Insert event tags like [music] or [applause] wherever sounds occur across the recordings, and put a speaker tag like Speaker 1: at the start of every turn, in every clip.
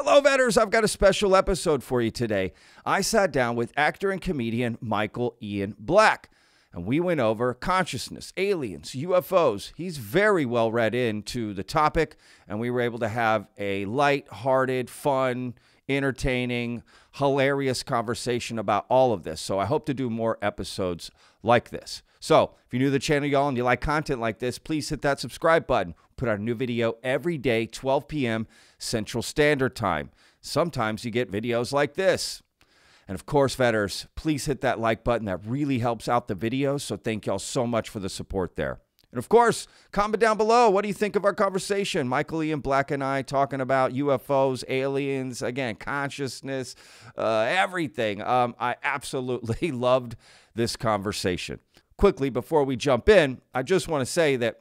Speaker 1: Hello, vetters. I've got a special episode for you today. I sat down with actor and comedian Michael Ian Black, and we went over consciousness, aliens, UFOs. He's very well read into the topic, and we were able to have a light-hearted, fun, entertaining, hilarious conversation about all of this. So I hope to do more episodes like this. So if you're new to the channel, y'all, and you like content like this, please hit that subscribe button. Put out a new video every day, 12 p.m. Central Standard Time. Sometimes you get videos like this. And of course, vetters, please hit that like button. That really helps out the video. So thank y'all so much for the support there. And of course, comment down below. What do you think of our conversation? Michael Ian Black and I talking about UFOs, aliens, again, consciousness, uh, everything. Um, I absolutely [laughs] loved this conversation. Quickly, before we jump in, I just want to say that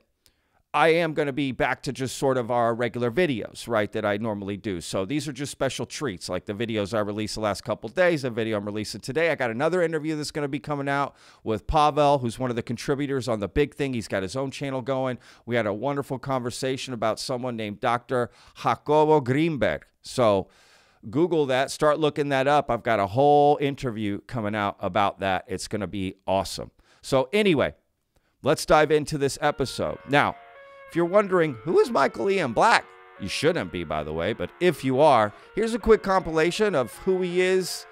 Speaker 1: I am going to be back to just sort of our regular videos, right, that I normally do. So these are just special treats, like the videos I released the last couple days, the video I'm releasing today. I got another interview that's going to be coming out with Pavel, who's one of the contributors on The Big Thing. He's got his own channel going. We had a wonderful conversation about someone named Dr. Jacobo Grinberg. So Google that, start looking that up. I've got a whole interview coming out about that. It's going to be awesome. So anyway, let's dive into this episode. Now, if you're wondering, who is Michael Ian Black? You shouldn't be, by the way, but if you are, here's a quick compilation of who he is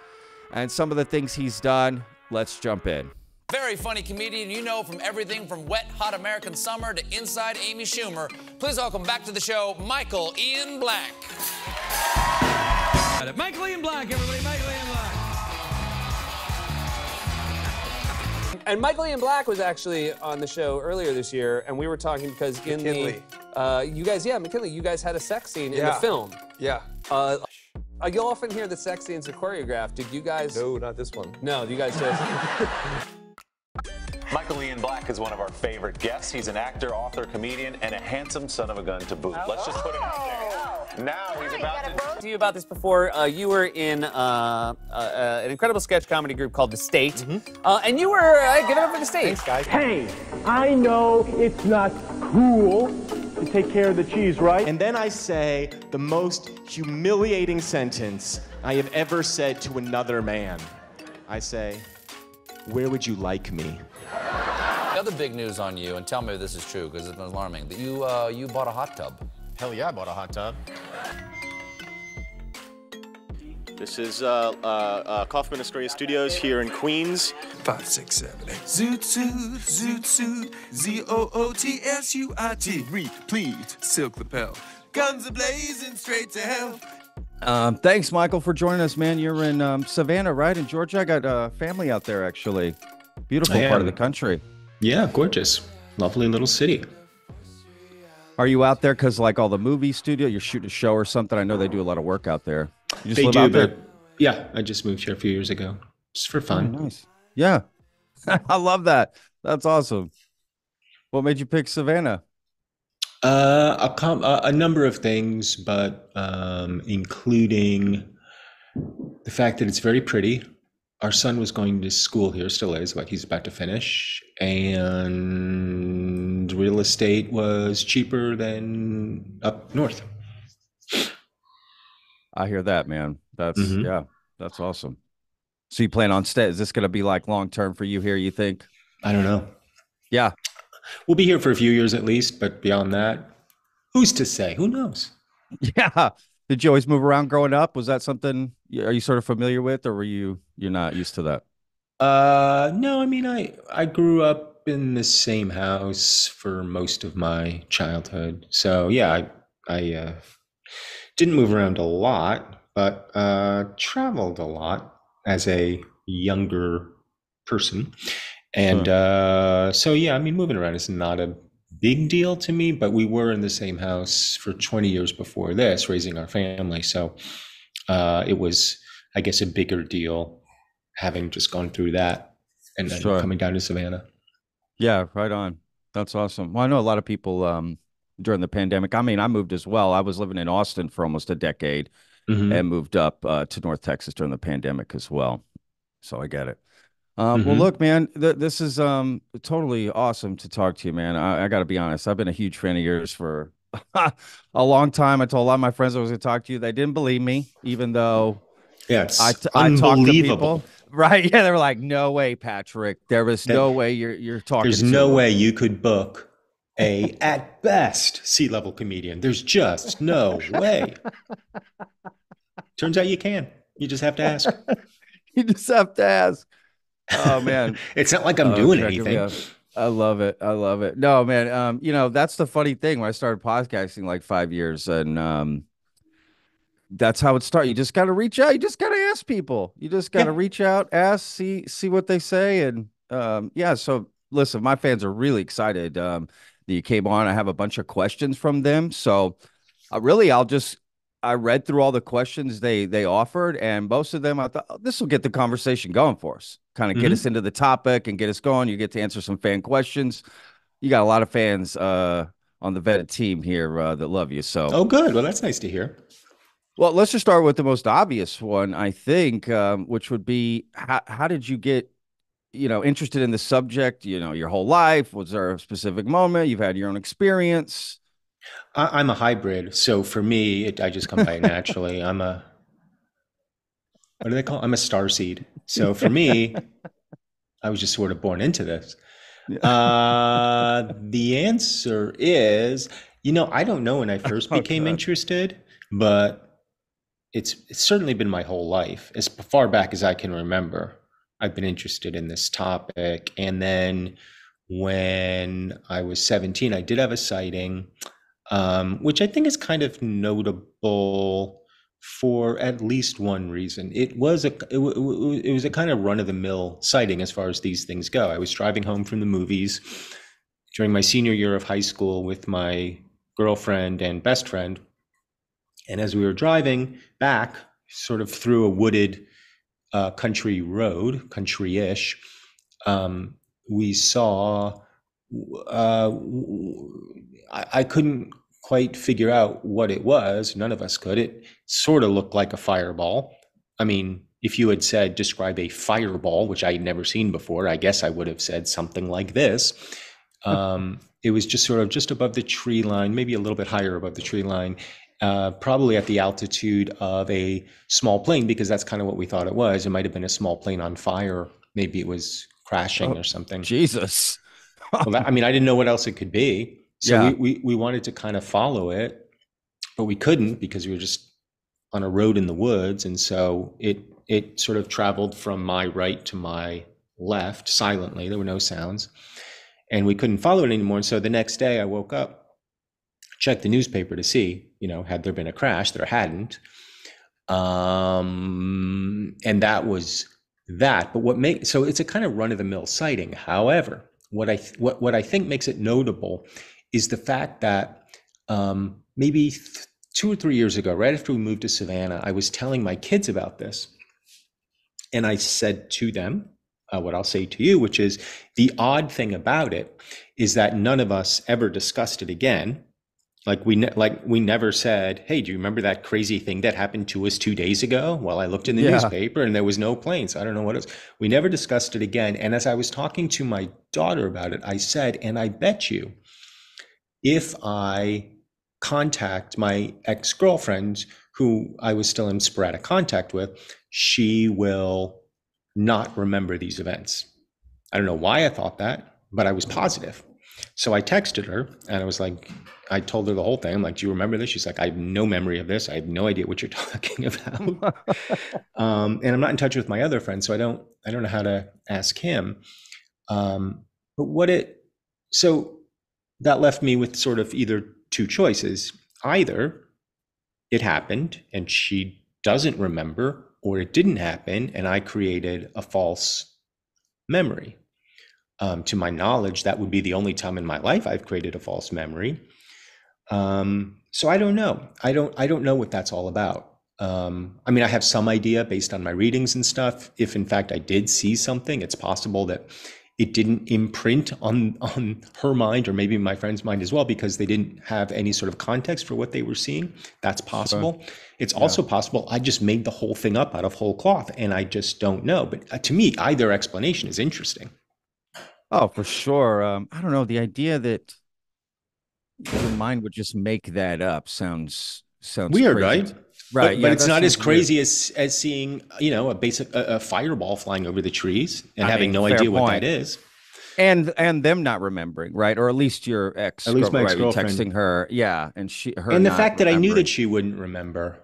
Speaker 1: and some of the things he's done. Let's jump in.
Speaker 2: Very funny comedian you know from everything from Wet Hot American Summer to Inside Amy Schumer. Please welcome back to the show, Michael Ian Black.
Speaker 3: Michael Ian Black, everybody, Michael Ian Black.
Speaker 4: And Michael Ian Black was actually on the show earlier this year, and we were talking because in
Speaker 5: McKinley.
Speaker 4: the uh, you guys, yeah, McKinley, you guys had a sex scene in the film.
Speaker 5: Yeah.
Speaker 4: Uh, uh, you'll often hear the sex scenes are choreographed. Did you guys?
Speaker 5: No, not this one.
Speaker 4: No, you guys just. [laughs]
Speaker 6: Michael Ian Black is one of our favorite guests. He's an actor, author, comedian, and a handsome son of a gun to boot. Let's just put it out there. Now he's about to.
Speaker 4: to you about this before. Uh, you were in uh, uh, uh, an incredible sketch comedy group called The State, uh, and you were uh, give it up for The State.
Speaker 5: guys.
Speaker 7: Hey, I know it's not cool to take care of the cheese, right?
Speaker 8: And then I say the most humiliating sentence I have ever said to another man. I say, Where would you like me?
Speaker 2: The other big news on you, and tell me if this is true because it's alarming, that you uh, you bought a hot tub.
Speaker 9: Hell yeah, I bought a hot tub.
Speaker 8: This is uh, uh, uh, Kaufman Astoria Studios here in Queens.
Speaker 5: Five, six, seven, eight. Zoot suit, zoot suit, Z O O T S U I T. Replete, silk lapel. Guns ablazing straight to hell.
Speaker 1: Um, thanks, Michael, for joining us, man. You're in um, Savannah, right? In Georgia. I got uh, family out there, actually. Beautiful part of the country.
Speaker 9: Yeah, gorgeous. Lovely little city.
Speaker 1: Are you out there because, like, all the movie studio, you're shooting a show or something? I know they do a lot of work out there. You just
Speaker 9: They
Speaker 1: live
Speaker 9: do,
Speaker 1: out there?
Speaker 9: but yeah, I just moved here a few years ago. Just for
Speaker 1: Oh,
Speaker 9: fun.
Speaker 1: nice. Yeah. [laughs] I love that. That's awesome. What made you pick Savannah?
Speaker 9: Uh, a, com- a, a number of things, but um, including the fact that it's very pretty. Our son was going to school here, still is, but he's about to finish. And real estate was cheaper than up north.
Speaker 1: I hear that, man. That's,
Speaker 9: Mhm.
Speaker 1: yeah, that's awesome. So you plan on stay? Is this going to be like long term for you here, you think?
Speaker 9: I don't know.
Speaker 1: Yeah.
Speaker 9: We'll be here for a few years at least, but beyond that, who's to say? Who knows? [laughs]
Speaker 1: Yeah. Did you always move around growing up? Was that something are you sort of familiar with, or were you you're not used to that?
Speaker 9: Uh, no, I mean, I I grew up in the same house for most of my childhood, so yeah, I I uh, didn't move around a lot, but uh, traveled a lot as a younger person, and uh, so yeah, I mean, moving around is not a big deal to me, but we were in the same house for 20 years before this, raising our family, so uh, it was, I guess, a bigger deal having just gone through that and then
Speaker 1: Sure.
Speaker 9: coming down to Savannah.
Speaker 1: Yeah, right on. That's awesome. Well, I know a lot of people um during the pandemic. I mean, I moved as well. I was living in Austin for almost a decade
Speaker 9: Mhm.
Speaker 1: and moved up uh, to North Texas during the pandemic as well. So I get it. Um, Well,
Speaker 9: Mhm.
Speaker 1: look, man, th this is um totally awesome to talk to you, man. I, I got to be honest. I've been a huge fan of yours for [laughs] a long time. I told a lot of my friends I was going to talk to you. They didn't believe me, even though
Speaker 9: Yeah, it's
Speaker 1: I, t- I talked to
Speaker 9: unbelievable.
Speaker 1: people. Right? Yeah, they were like, "No way, Patrick. There was no way you're you're talking."
Speaker 9: There's no way you could book a, at best, sea level comedian. There's just no way. Turns out you can. You just have to ask. [laughs]
Speaker 1: You just have to ask. Oh man, [laughs]
Speaker 9: It's not like I'm
Speaker 1: Oh,
Speaker 9: doing anything.
Speaker 1: up. I love it. I love it. No, man. Um, you know, that's the funny thing. When I started podcasting like five years, and um, that's how it started. You just got to reach out. You just got to ask people. You just got to
Speaker 9: Yeah.
Speaker 1: reach out, ask, see, see what they say, and um, yeah. So listen, my fans are really excited um, that you came on. I have a bunch of questions from them. So uh, really, I'll just. I read through all the questions they they offered, and most of them I thought "Oh, this will get the conversation going for us. Kind of get
Speaker 9: Mhm.
Speaker 1: us into the topic and get us going. You get to answer some fan questions. You got a lot of fans uh, on the vetted team here uh, that love you. So,
Speaker 9: Oh, good. Well, that's nice to hear.
Speaker 1: Well, let's just start with the most obvious one, I think, um, which would be how how did you get you know interested in the subject? You know, your whole life. Was there a specific moment you've had your own experience?
Speaker 9: I, I'm a hybrid, so for me, it, I just come by it naturally. [laughs] I'm a what do they call? It? I'm a star seed. So for me, I was just sort of born into this. Uh, the answer is, you know, I don't know when I [laughs] first
Speaker 1: Oh,
Speaker 9: became
Speaker 1: God.
Speaker 9: interested, but it's it's certainly been my whole life, as far back as I can remember. I've been interested in this topic, and then when I was 17, I did have a sighting um, which I think is kind of notable for at least one reason. It was a it, wa- it was a kind of run of the mill sighting as far as these things go. I was driving home from the movies during my senior year of high school with my girlfriend and best friend, and as we were driving back, sort of through a wooded uh, country road, country-ish, um, we saw uh, I, I couldn't quite figure out what it was. None of us could. It sort of looked like a fireball. I mean, if you had said describe a fireball, which I had never seen before, I guess I would have said something like this. Um, it was just sort of just above the tree line, maybe a little bit higher above the tree line, uh, probably at the altitude of a small plane, because that's kind of what we thought it was. It might have been a small plane on fire. Maybe it was crashing or something.
Speaker 1: Jesus.
Speaker 9: Well, that, I mean, I didn't know what else it could be. So
Speaker 1: Yeah.
Speaker 9: we, we, we wanted to kind of follow it, but we couldn't because we were just on a road in the woods. And so it, it sort of traveled from my right to my left silently. There were no sounds. And we couldn't follow it anymore. And so the next day I woke up, checked the newspaper to see, you know, had there been a crash? There hadn't. Um, and that was that. But what make so it's a kind of run of the mill sighting. However, what I th- what what I think makes it notable is the fact that um, maybe th- two or three years ago, right after we moved to Savannah, I was telling my kids about this, and I said to them uh, what I'll say to you, which is the odd thing about it is that none of us ever discussed it again. Like we ne- like we never said, "Hey, do you remember that crazy thing that happened to us two days ago?" Well, I looked in the
Speaker 1: Yeah.
Speaker 9: newspaper and there was no planes. I don't know what else. We never discussed it again. And as I was talking to my daughter about it, I said, "And I bet you, if I contact my ex girlfriend, who I was still in sporadic contact with, she will not remember these events." I don't know why I thought that, but I was positive. So I texted her and I was like, I told her the whole thing. I'm like, do you remember this? She's like, I have no memory of this. I have no idea what you're [laughs] talking about. [laughs] um, and I'm not in touch with my other friend, so I don't, I don't know how to ask him. Um, but what it, so that left me with sort of either two choices. Either it happened and she doesn't remember, or it didn't happen and I created a false memory. Um, to my knowledge, that would be the only time in my life I've created a false memory. Um, so I don't know. I don't. I don't know what that's all about. Um, I mean, I have some idea based on my readings and stuff. If in fact I did see something, it's possible that it didn't imprint on on her mind or maybe my friend's mind as well because they didn't have any sort of context for what they were seeing. That's possible. It's also possible I just made the whole thing up out of whole cloth and I just don't know. But uh, to me, either explanation is interesting.
Speaker 1: Oh, for sure. Um, I don't know the idea that your mind would just make that up. Sounds sounds
Speaker 9: weird,
Speaker 1: crazy.
Speaker 9: right?
Speaker 1: Right.
Speaker 9: But,
Speaker 1: yeah,
Speaker 9: but it's not as
Speaker 1: sounds weird.
Speaker 9: crazy as as seeing you know a basic a, a fireball flying over the trees and
Speaker 1: I
Speaker 9: having
Speaker 1: mean,
Speaker 9: no idea what that is.
Speaker 1: and and them not remembering, right? Or at least your ex,
Speaker 9: At least my
Speaker 1: right, texting her, yeah, and she her
Speaker 9: and the fact that I knew that she wouldn't remember.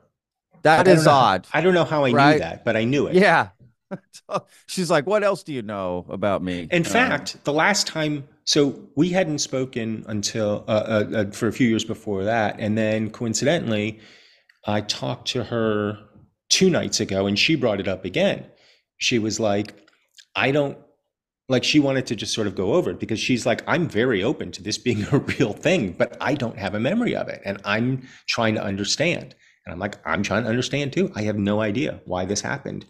Speaker 1: that is
Speaker 9: don't how-
Speaker 1: odd.
Speaker 9: I don't know how I
Speaker 1: right?
Speaker 9: knew that, but I knew it.
Speaker 1: Yeah. [laughs] She's like, "What else do you know about me?"
Speaker 9: In
Speaker 1: Um,
Speaker 9: fact, the last time, so we hadn't spoken until uh, uh, uh, for a few years before that, and then coincidentally, I talked to her two nights ago, and she brought it up again. She was like, "I don't." Like she wanted to just sort of go over it because she's like, I'm very open to this being [laughs] a real thing, but I don't have a memory of it. And I'm trying to understand. And I'm like, I'm trying to understand too. I have no idea why this happened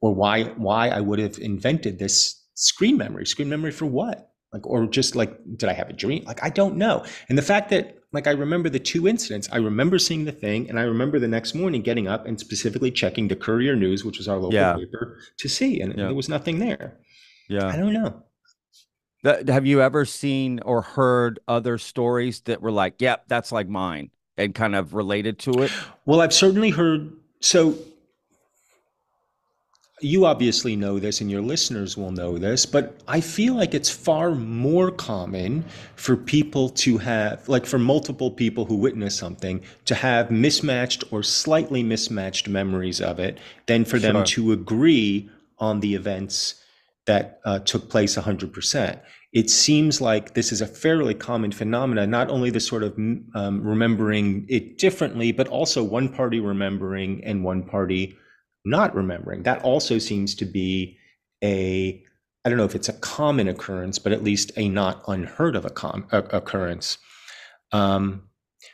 Speaker 9: or why why I would have invented this screen memory. Screen memory for what? Like, or just like, did I have a dream? Like, I don't know. And the fact that, like, I remember the two incidents. I remember seeing the thing, and I remember the next morning getting up and specifically checking the Courier News, which was our local
Speaker 1: Yeah.
Speaker 9: paper, to see, and
Speaker 1: Yeah.
Speaker 9: there was nothing there.
Speaker 1: Yeah, I
Speaker 9: don't know.
Speaker 1: That, have you ever seen or heard other stories that were like, "Yep, that's like mine," and kind of related to it?
Speaker 9: Well, I've certainly heard. So, you obviously know this, and your listeners will know this, but I feel like it's far more common for people to have, like for multiple people who witness something, to have mismatched or slightly mismatched memories of it than for them to agree on the events that uh, took place 100%. It seems like this is a fairly common phenomena, not only the sort of um, remembering it differently, but also one party remembering and one party not remembering. That also seems to be a, I don't know if it's a common occurrence, but at least a not unheard of a com- occurrence. Um,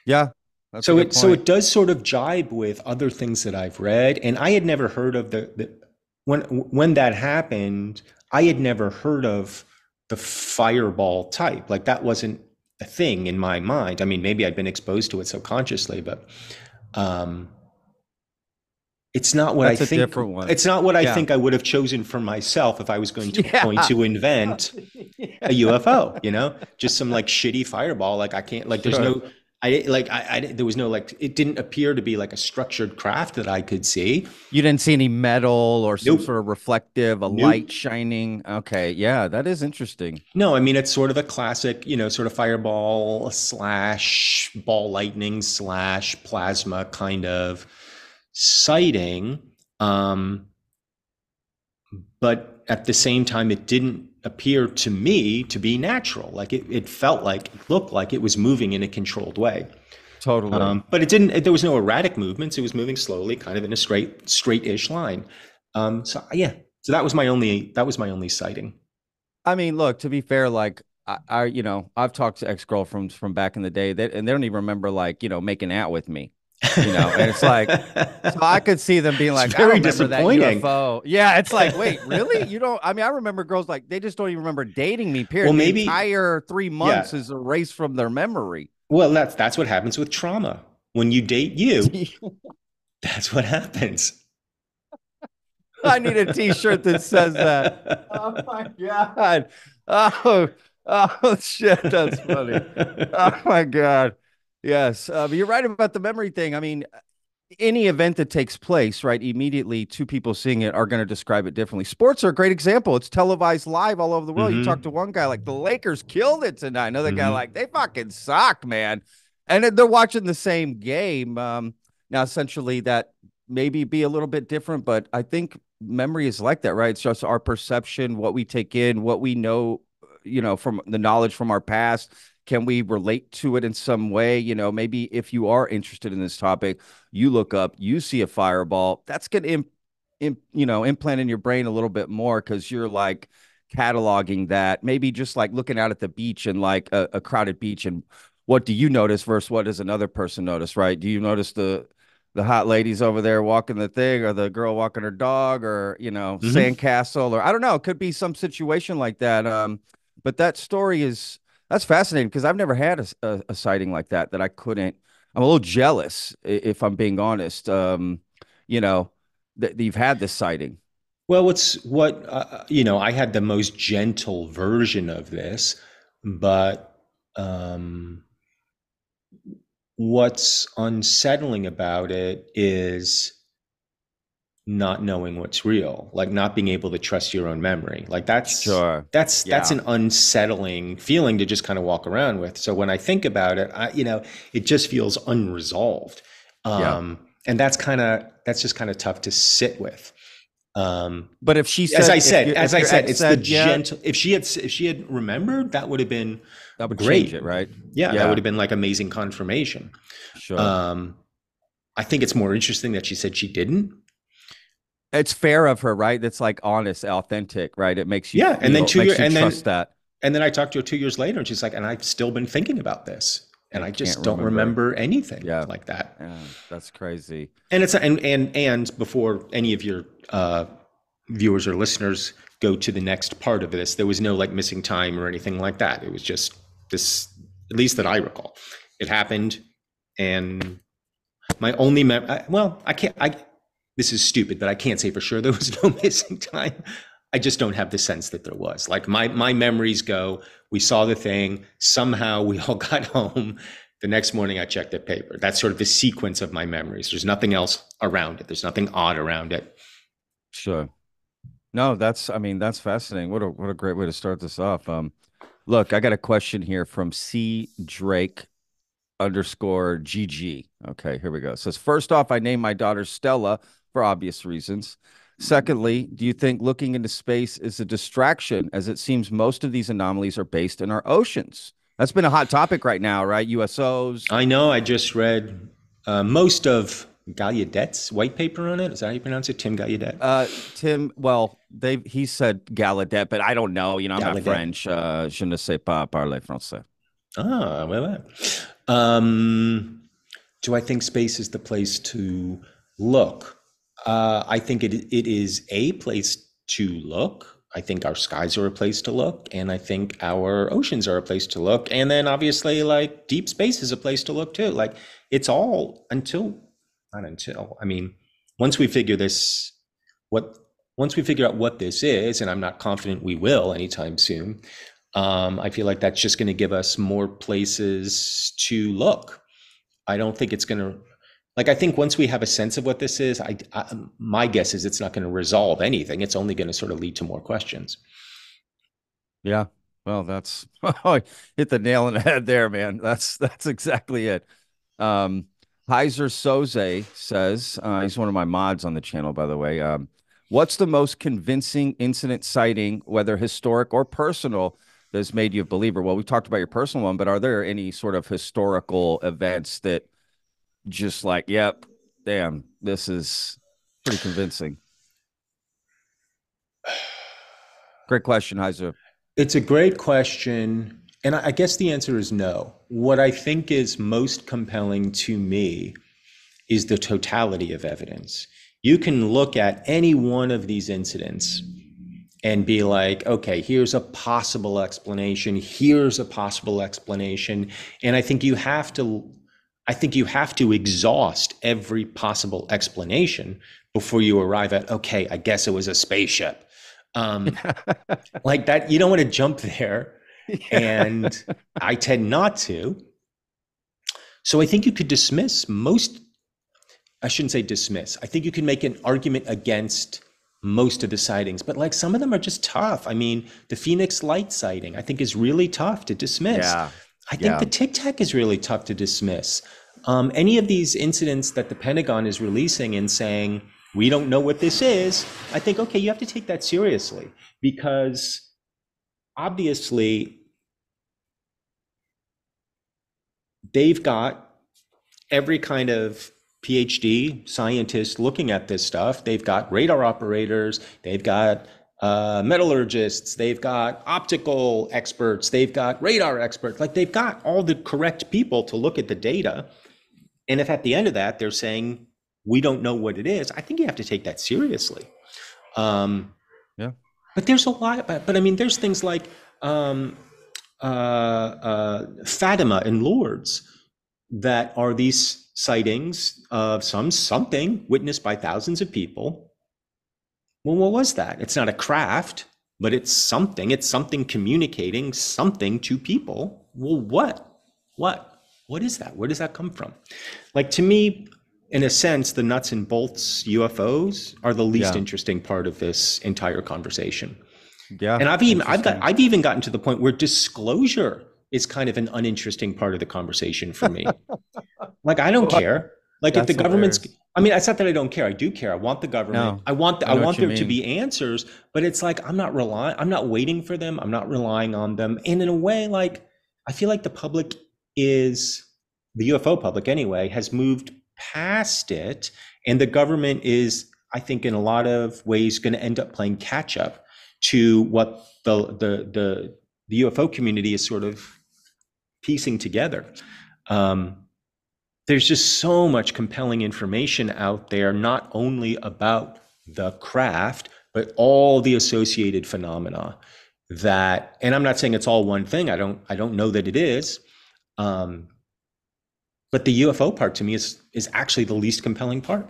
Speaker 1: Yeah. That's
Speaker 9: so it so it does sort of jibe with other things that I've read, and I had never heard of the, the when when that happened. I had never heard of the fireball type. Like that wasn't a thing in my mind. I mean, maybe I'd been exposed to it subconsciously, but um, it's not what
Speaker 1: That's
Speaker 9: I
Speaker 1: a
Speaker 9: think.
Speaker 1: different one.
Speaker 9: It's not what I think I would have chosen for myself if I was going to [laughs]
Speaker 1: Yeah.
Speaker 9: going to invent a UFO. You know, just some like shitty fireball. Like I can't. Like there's no. I like I, I there was no like it didn't appear to be like a structured craft that I could see.
Speaker 1: You didn't see any metal or some
Speaker 9: Nope.
Speaker 1: sort of reflective, a
Speaker 9: Nope.
Speaker 1: light shining. Okay, yeah, that is interesting.
Speaker 9: No, I mean it's sort of a classic, you know, sort of fireball slash ball lightning slash plasma kind of sighting. Um, but at the same time, it didn't appear to me to be natural. Like it, it felt like, it looked like it was moving in a controlled way.
Speaker 1: Totally.
Speaker 9: Um, but it didn't. There was no erratic movements. It was moving slowly, kind of in a straight, straight-ish line. Um, so yeah, so that was my only. That was my only sighting.
Speaker 1: I mean, look, to be fair, like I, I you know, I've talked to ex-girlfriends from back in the day that and they don't even remember like, you know, making out with me. You know, and it's like [laughs] so I could see them being like,
Speaker 9: It's very disappointing.
Speaker 1: Yeah, it's like, wait, really? You don't I mean, I remember girls like they just don't even remember dating me, period.
Speaker 9: Well,
Speaker 1: The
Speaker 9: maybe-
Speaker 1: entire three months is erased from their memory.
Speaker 9: Well, that's that's what happens with trauma. When you date you, [laughs] that's what happens.
Speaker 1: I need a t-shirt that says that. [laughs] Oh my god. Oh, oh shit, that's funny. Oh my god. Yes. Uh, you're right about the memory thing. I mean, any event that takes place, right, immediately two people seeing it are going to describe it differently. Sports are a great example. It's televised live all over the world. You
Speaker 9: Mhm.
Speaker 1: talk to one guy like the Lakers killed it tonight. Another guy
Speaker 9: Mhm.
Speaker 1: like they fucking suck, man. And they're watching the same game. Um, now, essentially, that maybe be a little bit different, but I think memory is like that, right? It's just our perception, what we take in, what we know, you know, from the knowledge from our past. Can we relate to it in some way? You know, maybe if you are interested in this topic, you look up, you see a fireball, that's going to, imp, imp, you know, implant in your brain a little bit more because you're like cataloging that. Maybe just like looking out at the beach and like a, a crowded beach and what do you notice versus what does another person notice, right? Do you notice the the hot ladies over there walking the thing or the girl walking her dog or you know
Speaker 9: Mhm.
Speaker 1: sandcastle or i don't know it could be some situation like that um but that story is that's fascinating because i've never had a sighting like that that i couldn't i'm a little jealous if i'm being honest um you know that you've had this sighting
Speaker 9: Well, what's what uh, you know? I had the most gentle version of this, but um, what's unsettling about it is not knowing what's real like not being able to trust your own memory like that's
Speaker 1: Sure.
Speaker 9: that's that's an unsettling feeling to just kind of walk around with so when i think about it i you know it just feels unresolved
Speaker 1: Yeah.
Speaker 9: um and that's kind of that's just kind of tough to sit with um
Speaker 1: But if she said,
Speaker 9: as i said as i said it's the
Speaker 1: yeah,
Speaker 9: gentle if she had if she had remembered that would have been
Speaker 1: that would
Speaker 9: great
Speaker 1: change it, right?
Speaker 9: yeah,
Speaker 1: Yeah.
Speaker 9: that would have been like amazing confirmation
Speaker 1: Sure.
Speaker 9: um i think it's more interesting that she said she didn't
Speaker 1: it's fair of her, right? That's like honest, authentic, right? It makes you,
Speaker 9: Yeah, and
Speaker 1: you
Speaker 9: then
Speaker 1: know,
Speaker 9: two
Speaker 1: makes
Speaker 9: year-
Speaker 1: you
Speaker 9: and then-
Speaker 1: that.
Speaker 9: And then I talked to her two years later, and she's like, and I've still been thinking about this, and I just don't
Speaker 1: remember.
Speaker 9: remember anything
Speaker 1: Yeah.
Speaker 9: like that.
Speaker 1: Yeah, that's crazy.
Speaker 9: And it's and and and before any of your uh, viewers or listeners go to the next part of this, there was no like missing time or anything like that. It was just this, at least that I recall, it happened, and my only mem- I, well, I can't. I this is stupid, but I can't say for sure there was [laughs] no missing time. I just don't have the sense that there was. Like my my memories go, we saw the thing, somehow we [laughs] all got home. The next morning I checked the paper. That's sort of the sequence of my memories. There's nothing else around it. There's nothing odd around it.
Speaker 1: Sure. No, that's I mean, that's fascinating. What a what a great way to start this off. Um look, I got a question here from C Drake underscore GG. Okay, here we go. It says first off, I named my daughter Stella for obvious reasons. Secondly, do you think looking into space is a distraction as it seems most of these anomalies are based in our oceans? That's been a hot topic right now, right? USOs.
Speaker 9: I know I just read uh, most of Gallaudet's white paper on it. Is that how you pronounce it? Tim Gallaudet?
Speaker 1: Uh, Tim, well, they he said Gallaudet, but I don't know. You know, I'm not French. Uh, je ne sais pas parler français.
Speaker 9: Ah, well. Um, do I think space is the place to look? Uh, I think it it is a place to look. I think our skies are a place to look, and I think our oceans are a place to look, and then obviously, like deep space is a place to look too. Like it's all until not until I mean, once we figure this, what once we figure out what this is, and I'm not confident we will anytime soon. Um, I feel like that's just going to give us more places to look. I don't think it's going to, like, I think once we have a sense of what this is, I, I my guess is it's not going to resolve anything. It's only going to sort of lead to more questions.
Speaker 1: Yeah. Well, that's [laughs] oh, hit the nail on the head there, man. That's that's exactly it. Um, Heiser Soze says uh, he's one of my mods on the channel, by the way. Um, what's the most convincing incident sighting, whether historic or personal, that has made you a believer? Well, we talked about your personal one, but are there any sort of historical events that just like, yep, damn, this is pretty convincing? Great question, Heiser.
Speaker 9: It's a great question. And I guess the answer is no. What I think is most compelling to me is the totality of evidence. You can look at any one of these incidents and be like, okay, here's a possible explanation, here's a possible explanation. And I think you have to I think you have to exhaust every possible explanation before you arrive at, okay, I guess it was a spaceship. Um, [laughs] like that, you don't want to jump there. And I tend not to. So I think you could dismiss most, I shouldn't say dismiss, I think you can make an argument against most of the sightings, but like some of them are just tough. I mean, the Phoenix Light sighting, I think, is really tough to dismiss.
Speaker 1: Yeah.
Speaker 9: I think
Speaker 1: Yeah.
Speaker 9: the Tic Tac is really tough to dismiss. Um, any of these incidents that the Pentagon is releasing and saying, we don't know what this is, I think, okay, you have to take that seriously because obviously they've got every kind of PhD scientist looking at this stuff. They've got radar operators, they've got uh, metallurgists, they've got optical experts, they've got radar experts. Like they've got all the correct people to look at the data. And if at the end of that they're saying we don't know what it is, I think you have to take that seriously. Um,
Speaker 1: Yeah.
Speaker 9: But there's a lot. But, but I mean, there's things like um, uh, uh, Fatima and Lourdes that are these sightings of some something witnessed by thousands of people. Well, what was that? It's not a craft, but it's something. It's something communicating something to people. Well, what? What? what is that? Where does that come from? Like to me, in a sense, the nuts and bolts UFOs are the least
Speaker 1: Yeah.
Speaker 9: interesting part of this entire conversation.
Speaker 1: Yeah.
Speaker 9: And I've even I've got. I've even gotten to the point where disclosure is kind of an uninteresting part of the conversation for me. [laughs] like I don't care. Like if the government's
Speaker 1: hilarious.
Speaker 9: I mean, it's not that I don't care. I do care. I want the government.
Speaker 1: No,
Speaker 9: I want the,
Speaker 1: I
Speaker 9: I, want there to be answers, but it's like I'm not relying I'm not waiting for them. I'm not relying on them. And in a way like I feel like the public is the UFO public anyway has moved past it and the government is I think in a lot of ways going to end up playing catch up to what the the the the UFO community is sort of piecing together. Um, there's just so much compelling information out there, not only about the craft, but all the associated phenomena that, and I'm not saying it's all one thing. I don't, I don't know that it is. Um, but the UFO part to me is, is actually the least compelling part.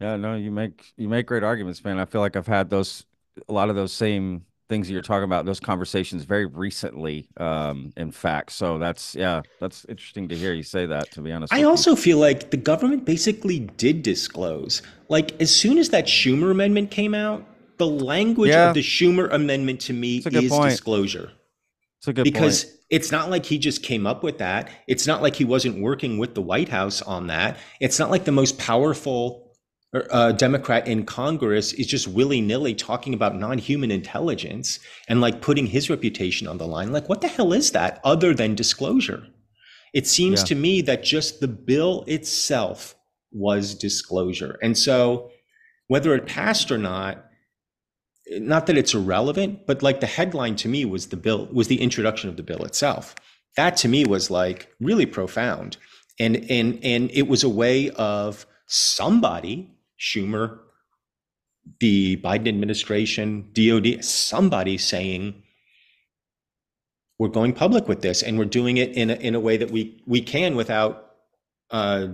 Speaker 1: Yeah, no, you make you make great arguments, man. I feel like I've had those a lot of those same things that you're talking about, those conversations very recently, um, in fact. So that's yeah, that's interesting to hear you say that, to be honest.
Speaker 9: I
Speaker 1: with you.
Speaker 9: also feel like the government basically did disclose. Like as soon as that Schumer amendment came out, the language
Speaker 1: Yeah.
Speaker 9: of the Schumer amendment to me
Speaker 1: It's a good
Speaker 9: is
Speaker 1: point.
Speaker 9: disclosure.
Speaker 1: it's a good
Speaker 9: because
Speaker 1: point.
Speaker 9: it's not like he just came up with that. It's not like he wasn't working with the White House on that. It's not like the most powerful uh, Democrat in Congress is just willy nilly talking about non human intelligence and like putting his reputation on the line. Like, what the hell is that other than disclosure? It seems
Speaker 1: Yeah.
Speaker 9: to me that just the bill itself was disclosure. And so, whether it passed or not, not that it's irrelevant, but like the headline to me was the bill was the introduction of the bill itself. That to me was like really profound. And and and it was a way of somebody, Schumer, the Biden administration, DOD, somebody saying we're going public with this and we're doing it in a, in a way that we we can without uh,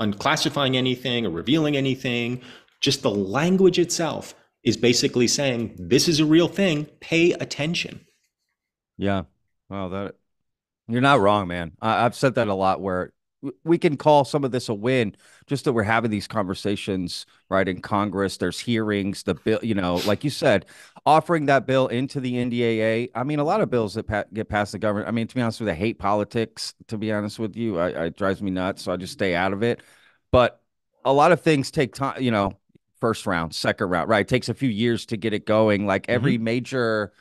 Speaker 9: unclassifying anything or revealing anything. Just the language itself is basically saying this is a real thing. Pay attention.
Speaker 1: Yeah. Wow, that you're not wrong, man. I, I've said that a lot where we can call some of this a win just that we're having these conversations right in Congress. There's hearings, the bill, you know, like you said, offering that bill into the NDAA. I mean, a lot of bills that pa- get past the government. I mean, to be honest with you, I hate politics. To be honest with you, I, I it drives me nuts. So I just stay out of it. But a lot of things take time, you know, first round, second round, right? It takes a few years to get it going. Like every mm-hmm. major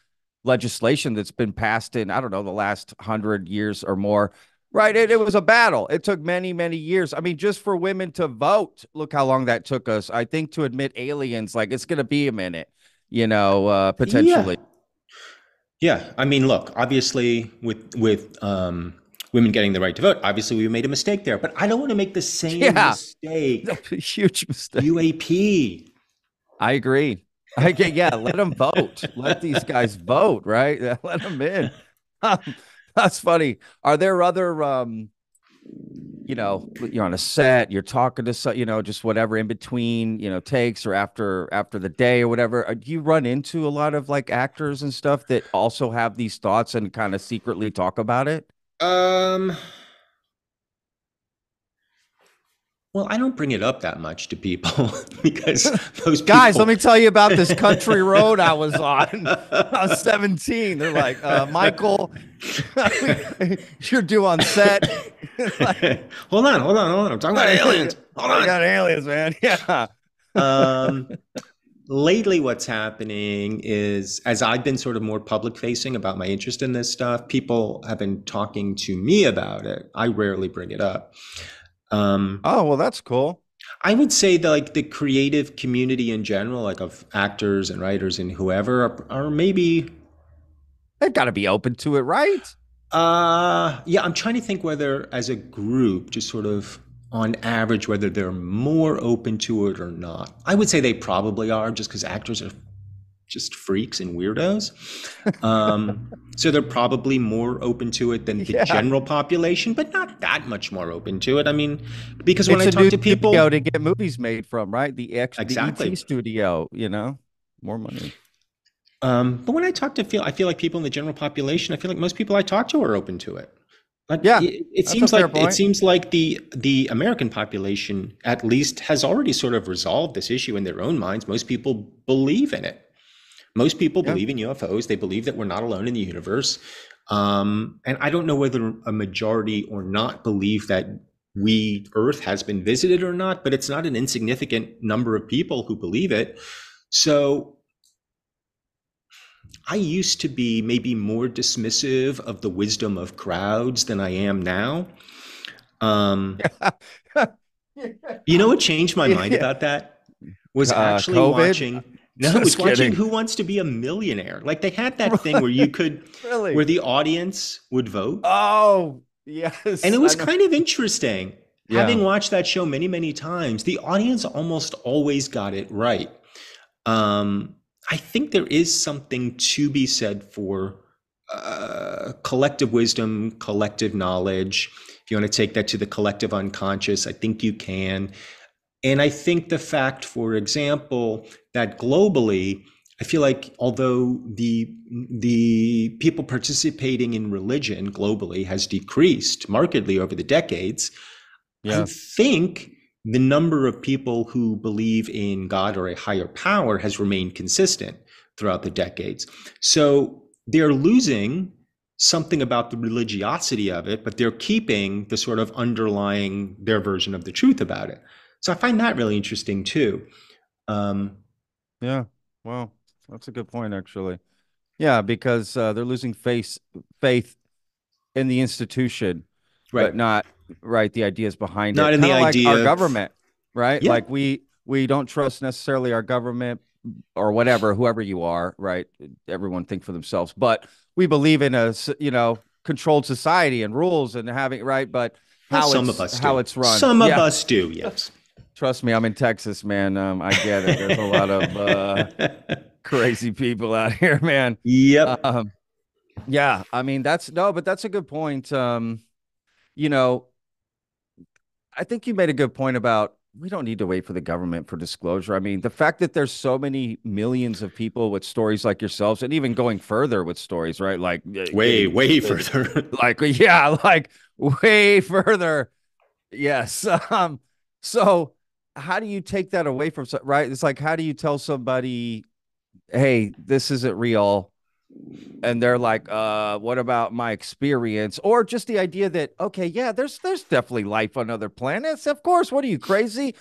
Speaker 1: legislation that's been passed in, I don't know, the last hundred years or more. Right. It, it was a battle. It took many, many years. I mean, just for women to vote, look how long that took us. I think to admit aliens, like it's going to be a minute, you know, uh, potentially.
Speaker 9: Yeah, I mean, look, obviously with with um, women getting the right to vote, obviously we made a mistake there, but I don't want to make the same
Speaker 1: Yeah.
Speaker 9: mistake. [laughs]
Speaker 1: Huge mistake.
Speaker 9: UAP.
Speaker 1: I agree. I get, yeah, let them vote. Let these guys vote, right? [laughs] Let them in. [laughs] That's funny. Are there other um you know, you're on a set, you're talking to some, you know, just whatever in between, you know, takes or after after the day or whatever. uh, Do you run into a lot of like actors and stuff that also have these thoughts and kind of secretly talk about it?
Speaker 9: Um. Well, I don't bring it up that much to people [laughs] because [laughs] those
Speaker 1: Guys,
Speaker 9: people-
Speaker 1: let me tell you about this [laughs] country road I was on. I was 17. They're like, uh, Michael, you're due on set.
Speaker 9: hold on, hold on, hold on. I'm talking about aliens. Hold on, I
Speaker 1: got aliens, man. Yeah.
Speaker 9: um, lately, what's happening is as I've been sort of more public facing about my interest in this stuff, people have been talking to me about it. I rarely bring it up. Um,
Speaker 1: Oh, well, that's cool.
Speaker 9: I would say that like the creative community in general, like of actors and writers and whoever, are, are maybe
Speaker 1: They've got to be open to it, right?
Speaker 9: Uh, yeah, I'm trying to think whether, as a group, just sort of on average, whether they're more open to it or not. I would say they probably are, just because actors are just freaks and weirdos. Um, so they're probably more open to it than the
Speaker 1: Yeah.
Speaker 9: general population, but not that much more open to it. I mean, because when
Speaker 1: it's
Speaker 9: I
Speaker 1: a
Speaker 9: talk to people,
Speaker 1: studio to get movies made from, right? The X,
Speaker 9: Exactly.
Speaker 1: the ET studio, you know, more money.
Speaker 9: Um, but when I talk to feel, I feel like people in the general population, I feel like most people I talk to are open to it. But
Speaker 1: Yeah,
Speaker 9: it, it seems like
Speaker 1: point.
Speaker 9: it seems like the the American population at least has already sort of resolved this issue in their own minds. Most people believe in it. Most people
Speaker 1: Yeah.
Speaker 9: believe in UFOs. They believe that we're not alone in the universe. Um, and I don't know whether a majority or not believe that we Earth has been visited or not, but it's not an insignificant number of people who believe it. So I used to be maybe more dismissive of the wisdom of crowds than I am now. Um, [laughs] you know what changed my mind
Speaker 1: Yeah.
Speaker 9: about that was
Speaker 1: Uh,
Speaker 9: actually
Speaker 1: COVID?
Speaker 9: watching. No,
Speaker 1: Just
Speaker 9: it's watching. Who Wants to Be a Millionaire. Like they had that [laughs] thing where you could,
Speaker 1: Really?
Speaker 9: where the audience would vote,
Speaker 1: Oh, yes.
Speaker 9: and it was kind of interesting.
Speaker 1: Yeah.
Speaker 9: Having watched that show many, many times, the audience almost always got it right. Um, I think there is something to be said for uh, collective wisdom, collective knowledge. If you want to take that to the collective unconscious, I think you can. And I think the fact, for example, that globally, I feel like although the the people participating in religion globally has decreased markedly over the decades,
Speaker 1: Yeah.
Speaker 9: I think the number of people who believe in God or a higher power has remained consistent throughout the decades. So they're losing something about the religiosity of it, but they're keeping the sort of underlying their version of the truth about it. So I find that really interesting too. Um,
Speaker 1: Yeah. Well, that's a good point, actually. Yeah, because uh, they're losing faith faith in the institution,
Speaker 9: Right.
Speaker 1: but not right the ideas behind
Speaker 9: Not
Speaker 1: it.
Speaker 9: in the
Speaker 1: Kinda like
Speaker 9: idea
Speaker 1: our
Speaker 9: of-
Speaker 1: government, right?
Speaker 9: Yeah.
Speaker 1: Like we we don't trust necessarily our government or whatever, whoever you are, right? Everyone think for themselves, but we believe in a you know controlled society and rules and having right, but
Speaker 9: well,
Speaker 1: how
Speaker 9: some
Speaker 1: it's,
Speaker 9: of us
Speaker 1: how
Speaker 9: do.
Speaker 1: it's run.
Speaker 9: Some of us do, yes.
Speaker 1: Trust me, I'm in Texas, man. Um, I get it. There's a lot of uh, [laughs] crazy people out here, man.
Speaker 9: Yep.
Speaker 1: Um, yeah, I mean that's no, but that's a good point. Um, you know, I think you made a good point about we don't need to wait for the government for disclosure. I mean, the fact that there's so many millions of people with stories like yourselves, and even going further with stories, right? Like uh,
Speaker 9: way,
Speaker 1: getting-
Speaker 9: way further. [laughs]
Speaker 1: like yeah, like way further. Yes. [laughs] Um, so how do you take that away from right? It's like how do you tell somebody, hey, this isn't real? And they're like, uh, what about my experience? Or just the idea that, okay, yeah, there's there's definitely life on other planets. Of course. What are you crazy?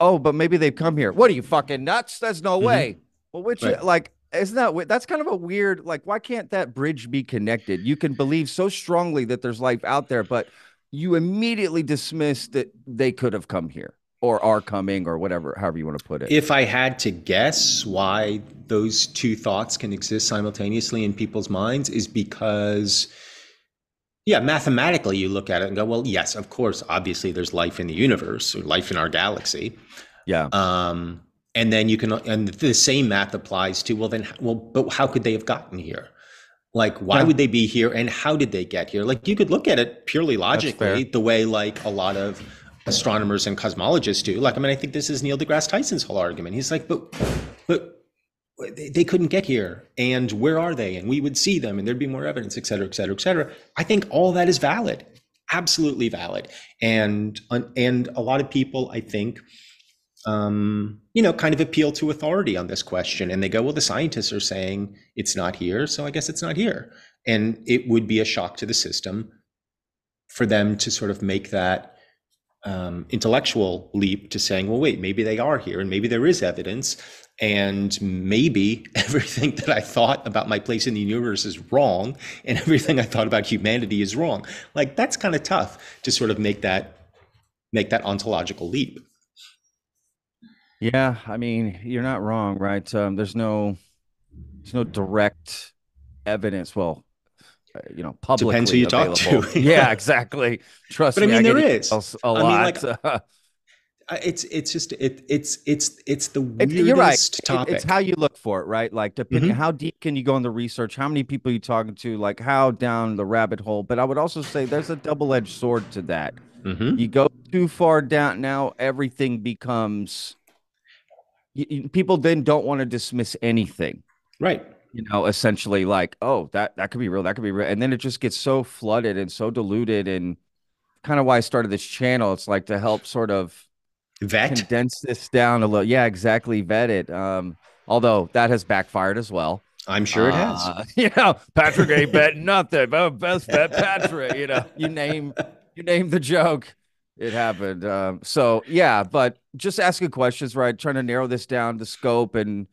Speaker 1: Oh, but maybe they've come here. What are you fucking nuts? There's no way. Well, which
Speaker 9: Right.
Speaker 1: like isn't that that's kind of a weird like why can't that bridge be connected? You can believe so strongly that there's life out there, but you immediately dismiss that they could have come here or are coming or whatever, however you want to put it.
Speaker 9: If I had to guess why those two thoughts can exist simultaneously in people's minds, is because, yeah, mathematically you look at it and go, well, yes, of course, obviously there's life in the universe or life in our galaxy.
Speaker 1: yeah.
Speaker 9: Um, and then you can, and the same math applies to, well, then, well, but how could they have gotten here? Like, why
Speaker 1: Yeah.
Speaker 9: would they be here and how did they get here? Like, you could look at it purely logically, the way like a lot of astronomers and cosmologists do. Like, I mean, I think this is Neil deGrasse Tyson's whole argument. He's like, but, but they, couldn't get here. And where are they? And we would see them and there'd be more evidence, et cetera, et cetera, et cetera. I think all that is valid, absolutely valid. And, and a lot of people, I think, um, you know, kind of appeal to authority on this question. And they go, well, the scientists are saying it's not here, so I guess it's not here. And it would be a shock to the system for them to sort of make that um, intellectual leap to saying, well, wait, maybe they are here and maybe there is evidence. And maybe [laughs] everything that I thought about my place in the universe is wrong, and everything I thought about humanity is wrong. Like that's kind of tough to sort of make that make that ontological leap.
Speaker 1: Yeah, I mean, you're not wrong, right? Um, there's no, there's no direct evidence. Well, you know, publicly
Speaker 9: Depends who you talk to.
Speaker 1: available. [laughs] yeah, exactly. Trust
Speaker 9: But I mean,
Speaker 1: get
Speaker 9: there is.
Speaker 1: a
Speaker 9: I mean,
Speaker 1: lot.
Speaker 9: like, [laughs] Uh, It's it's just it it's it's it's the weirdest
Speaker 1: you're right.
Speaker 9: Topic.
Speaker 1: it's how you look for it, right? Like depending
Speaker 9: Mhm.
Speaker 1: how deep can you go in the research, how many people you talking to, like how down the rabbit hole. But I would also say there's a double-edged sword to that.
Speaker 9: Mhm.
Speaker 1: You go too far down, now everything becomes. y- y- people then don't want to dismiss anything.
Speaker 9: Right.
Speaker 1: You know, essentially like, oh, that that could be real, that could be real, and then it just gets so flooded and so diluted, and kind of why I started this channel. It's like to help sort of
Speaker 9: vet
Speaker 1: condense this down a little. Yeah, exactly, vet it. Um, although that has backfired as well.
Speaker 9: I'm sure it has.
Speaker 1: Uh, [laughs] you know, Patrick ain't bet nothing. Oh, best bet Patrick. You know, you name [laughs] you name the joke. It happened. Um, so yeah, but just asking questions, right? Trying to narrow this down to scope and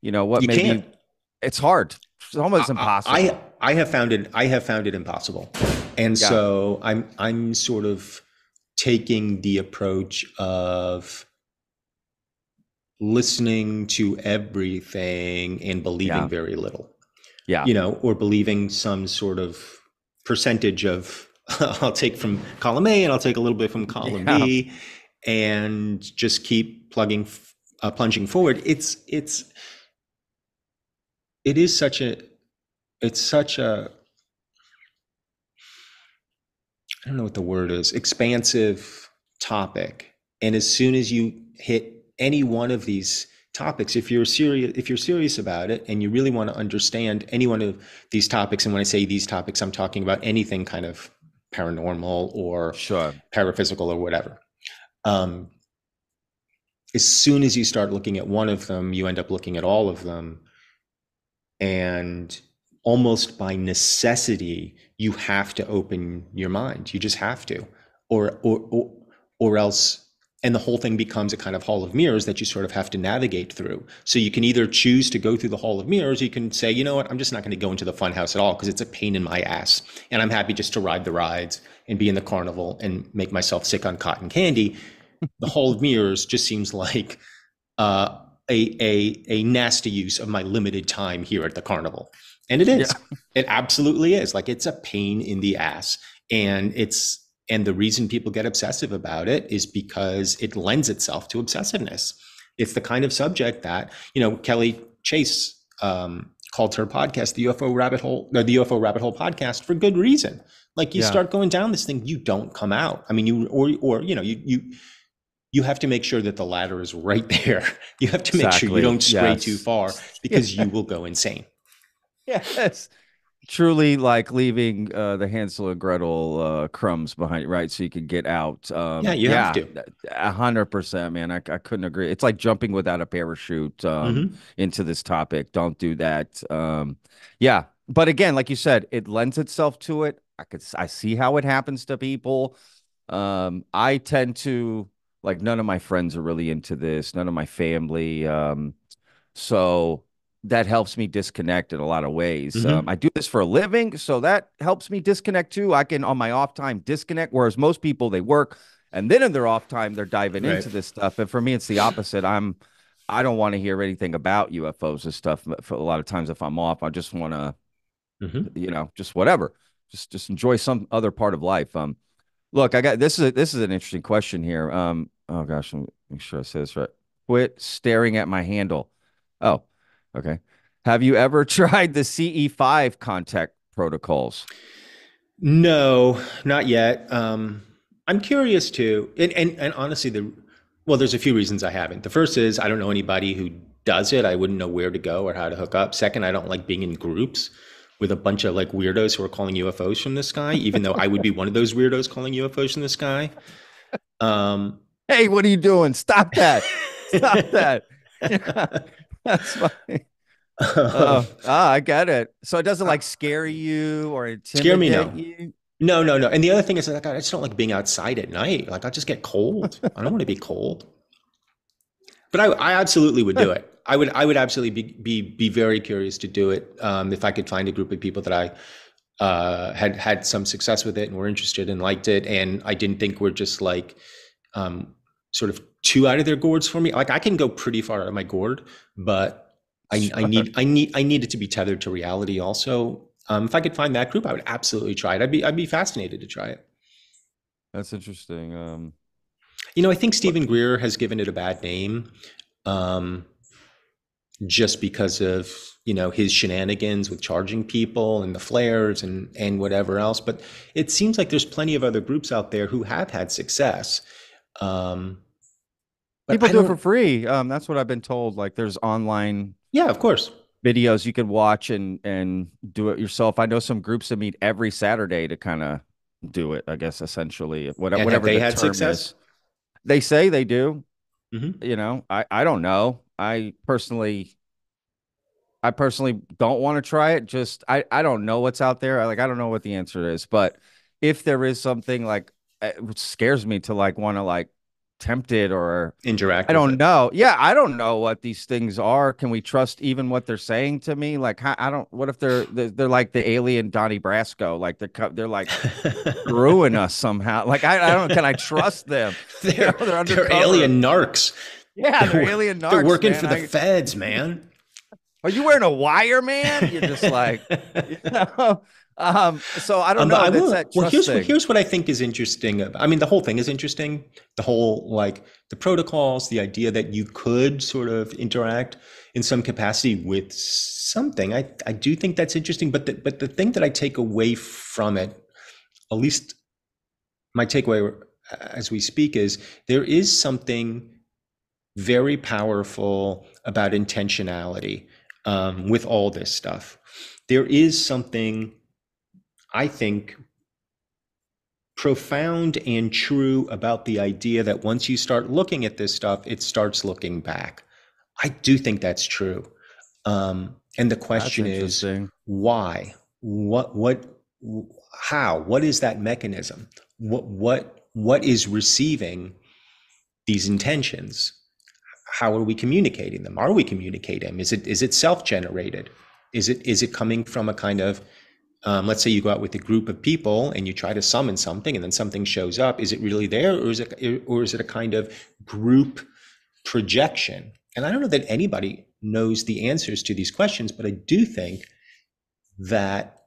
Speaker 1: you know what
Speaker 9: You
Speaker 1: maybe
Speaker 9: can't.
Speaker 1: It's hard. It's almost impossible.
Speaker 9: I I have found it I have found it impossible. And
Speaker 1: Yeah.
Speaker 9: so I'm I'm sort of taking the approach of listening to everything and believing
Speaker 1: Yeah.
Speaker 9: very little.
Speaker 1: yeah.
Speaker 9: You know, or believing some sort of percentage of [laughs] I'll take from column A and I'll take a little bit from column
Speaker 1: Yeah.
Speaker 9: B and just keep plugging uh, plunging forward. It's it's it is such a it's such a I don't know what the word is, expansive topic. And as soon as you hit any one of these topics, if you're serious if you're serious about it and you really want to understand any one of these topics, and when I say these topics, I'm talking about anything kind of paranormal or
Speaker 1: Sure.
Speaker 9: paraphysical or whatever. Um, as soon as you start looking at one of them, you end up looking at all of them. And almost by necessity, you have to open your mind. You just have to. Or or or, or else and the whole thing becomes a kind of hall of mirrors that you sort of have to navigate through. So you can either choose to go through the hall of mirrors, or you can say, you know what, I'm just not going to go into the fun house at all because it's a pain in my ass. And I'm happy just to ride the rides and be in the carnival and make myself sick on cotton candy. the hall of mirrors just seems like uh, a, a, a nasty use of my limited time here at the carnival. And it is. It absolutely is. Like it's a pain in the ass. And it's and the reason people get obsessive about it is because it lends itself to obsessiveness. It's the kind of subject that, you know, Kelly Chase um, called her podcast the UFO rabbit hole, the UFO rabbit hole podcast for good reason. Like you
Speaker 1: Yeah.
Speaker 9: start going down this thing, you don't come out. I mean, you or or you know, you you you have to make sure that the ladder is right [laughs] there. You have to make sure you don't stray
Speaker 1: Yes.
Speaker 9: too far [laughs] because you will go insane.
Speaker 1: Yes. Truly like leaving uh, the Hansel and Gretel uh, crumbs behind, right? So you can get out. Um,
Speaker 9: Yeah, you have to.
Speaker 1: A hundred percent, man. I, I couldn't agree. It's like jumping without a parachute um,
Speaker 9: Mhm.
Speaker 1: into this topic. Don't do that. Um, yeah. But again, like you said, it lends itself to it. I could, I see how it happens to people. Um, I tend to like none of my friends are really into this. None of my family. Um, so that helps me disconnect in a lot of ways.
Speaker 9: Mhm.
Speaker 1: Um, I do this for a living, so that helps me disconnect too. I can on my off time disconnect, whereas most people they work and then in their off time they're diving
Speaker 9: Right.
Speaker 1: into this stuff. And for me, it's the opposite. I'm I don't want to hear anything about UFOs and stuff. For a lot of times, if I'm off, I just want to,
Speaker 9: Mhm.
Speaker 1: you know, just whatever, just just enjoy some other part of life. Um, look, I got this is a, this is an interesting question here. Um, oh gosh, let me make sure I say this right. Quit staring at my handle. Oh, okay. Have you ever [laughs] tried the CE5 contact protocols?
Speaker 9: No, not yet. Um, I'm curious too, and, and and honestly, the well, there's a few reasons I haven't. The first is I don't know anybody who does it. I wouldn't know where to go or how to hook up. Second, I don't like being in groups with a bunch of like weirdos who are calling UFOs from the sky, even though I would be one of those weirdos calling UFOs from the sky. Um,
Speaker 1: Hey, what are you doing? Stop that! Stop [laughs] that! Yeah, [laughs] that's funny. Oh, ah, I get it. So it doesn't like scare you or intimidate
Speaker 9: Scare me, no.
Speaker 1: you?
Speaker 9: No, no, no. And the other thing is like I just don't like being outside at night. Like I just get cold. I don't want to be cold. But I, I absolutely would do [laughs] it. I would, I would absolutely be be be very curious to do it um, if I could find a group of people that I uh, had had some success with it and were interested and liked it, and I didn't think were just like um, sort of too out of their gourds for me. Like I can go pretty far out of my gourd, but I, I need I need I need it to be tethered to reality also. Um, if I could find that group, I would absolutely try it. I'd be I'd be fascinated to try it.
Speaker 1: That's interesting. Um,
Speaker 9: You know, I think Steven Greer has given it a bad name, um, just because of you know his shenanigans with charging people and the flares and and whatever else. But it seems like there's plenty of other groups out there who have had success. Um,
Speaker 1: people do it for free. Um, that's what I've been told. Like there's online
Speaker 9: Yeah, of course.
Speaker 1: videos you can watch and and do it yourself. I know some groups that meet every Saturday to kind of do it. I guess essentially, whatever. Whatever
Speaker 9: they
Speaker 1: the
Speaker 9: had success?
Speaker 1: is. They say they do.
Speaker 9: Mhm.
Speaker 1: You know, I I don't know. I personally, I personally don't want to try it. Just I I don't know what's out there. I, like I don't know what the answer is. But if there is something like eh, it scares me to like want to like tempt it or
Speaker 9: Interact.
Speaker 1: I don't
Speaker 9: it.
Speaker 1: know. Yeah, I don't know what these things are. Can we trust even what they're saying to me? Like, I don't. What if they're they're, they're like the alien Donnie Brasco? Like they're they're like screwing [laughs] us somehow. Like I, I don't. Can I trust them?
Speaker 9: They're,
Speaker 1: know, they're
Speaker 9: they're alien narcs.
Speaker 1: Yeah, they're
Speaker 9: wor-
Speaker 1: alien narcs.
Speaker 9: They're working
Speaker 1: man.
Speaker 9: for the
Speaker 1: I-
Speaker 9: feds, man.
Speaker 1: Are you wearing a wire, man? You're just like, [laughs] you know. [laughs] Um. So I don't
Speaker 9: Um,
Speaker 1: know.
Speaker 9: I will-
Speaker 1: that
Speaker 9: well, here's what, here's what I think is interesting. I mean, the whole thing is interesting. The whole like the protocols, the idea that you could sort of interact in some capacity with something. I I do think that's interesting. But the, but the thing that I take away from it, at least my takeaway uh, as we speak, is there is something very powerful about intentionality um, with all this stuff. There is something, I think, profound and true about the idea that once you start looking at this stuff, it starts looking back. I do think that's true. Um, and the question is why? What? What? How? What is that mechanism? What? What? What is receiving these intentions? How are we communicating them? Are we communicating? Is it is it self generated? Is it is it coming from a kind of um, let's say you go out with a group of people and you try to summon something and then something shows up is it really there or is it or is it a kind of group projection and i don't know that anybody knows the answers to these questions but i do think that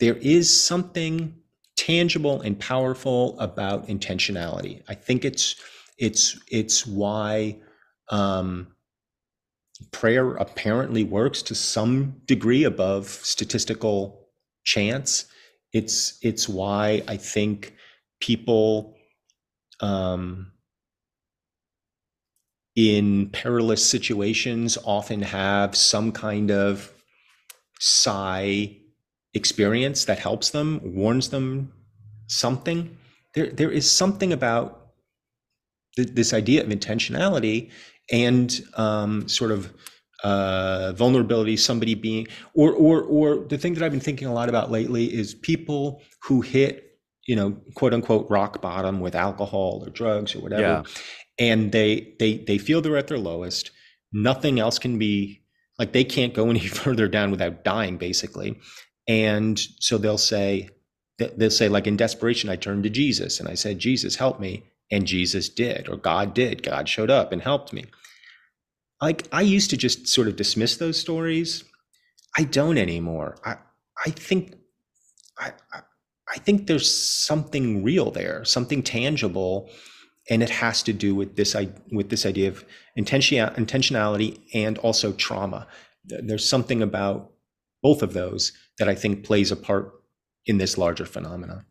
Speaker 9: there is something tangible and powerful about intentionality i think it's it's it's why um, prayer apparently works to some degree above statistical chance. It's it's why I think people um, in perilous situations often have some kind of psi experience that helps them, warns them something. There there is something about th- this idea of intentionality and um, sort of uh, vulnerability, somebody being, or or or the thing that I've been thinking a lot about lately is people who hit, you know, quote unquote rock bottom with alcohol or drugs or whatever,
Speaker 1: Yeah.
Speaker 9: and they they they feel they're at their lowest. Nothing else can be like they can't go [laughs] any further down without dying, basically. And so they'll say, they'll say like in desperation, I turned to Jesus and I said, Jesus, help me, and Jesus did, or God did. God showed up and helped me like I used to just sort of dismiss those stories. I don't anymore. I I think I I- think there's something real there, something tangible, and it has to do with this with this idea of intentionality and also trauma. There's something about both of those that I think plays a part in this larger phenomenon.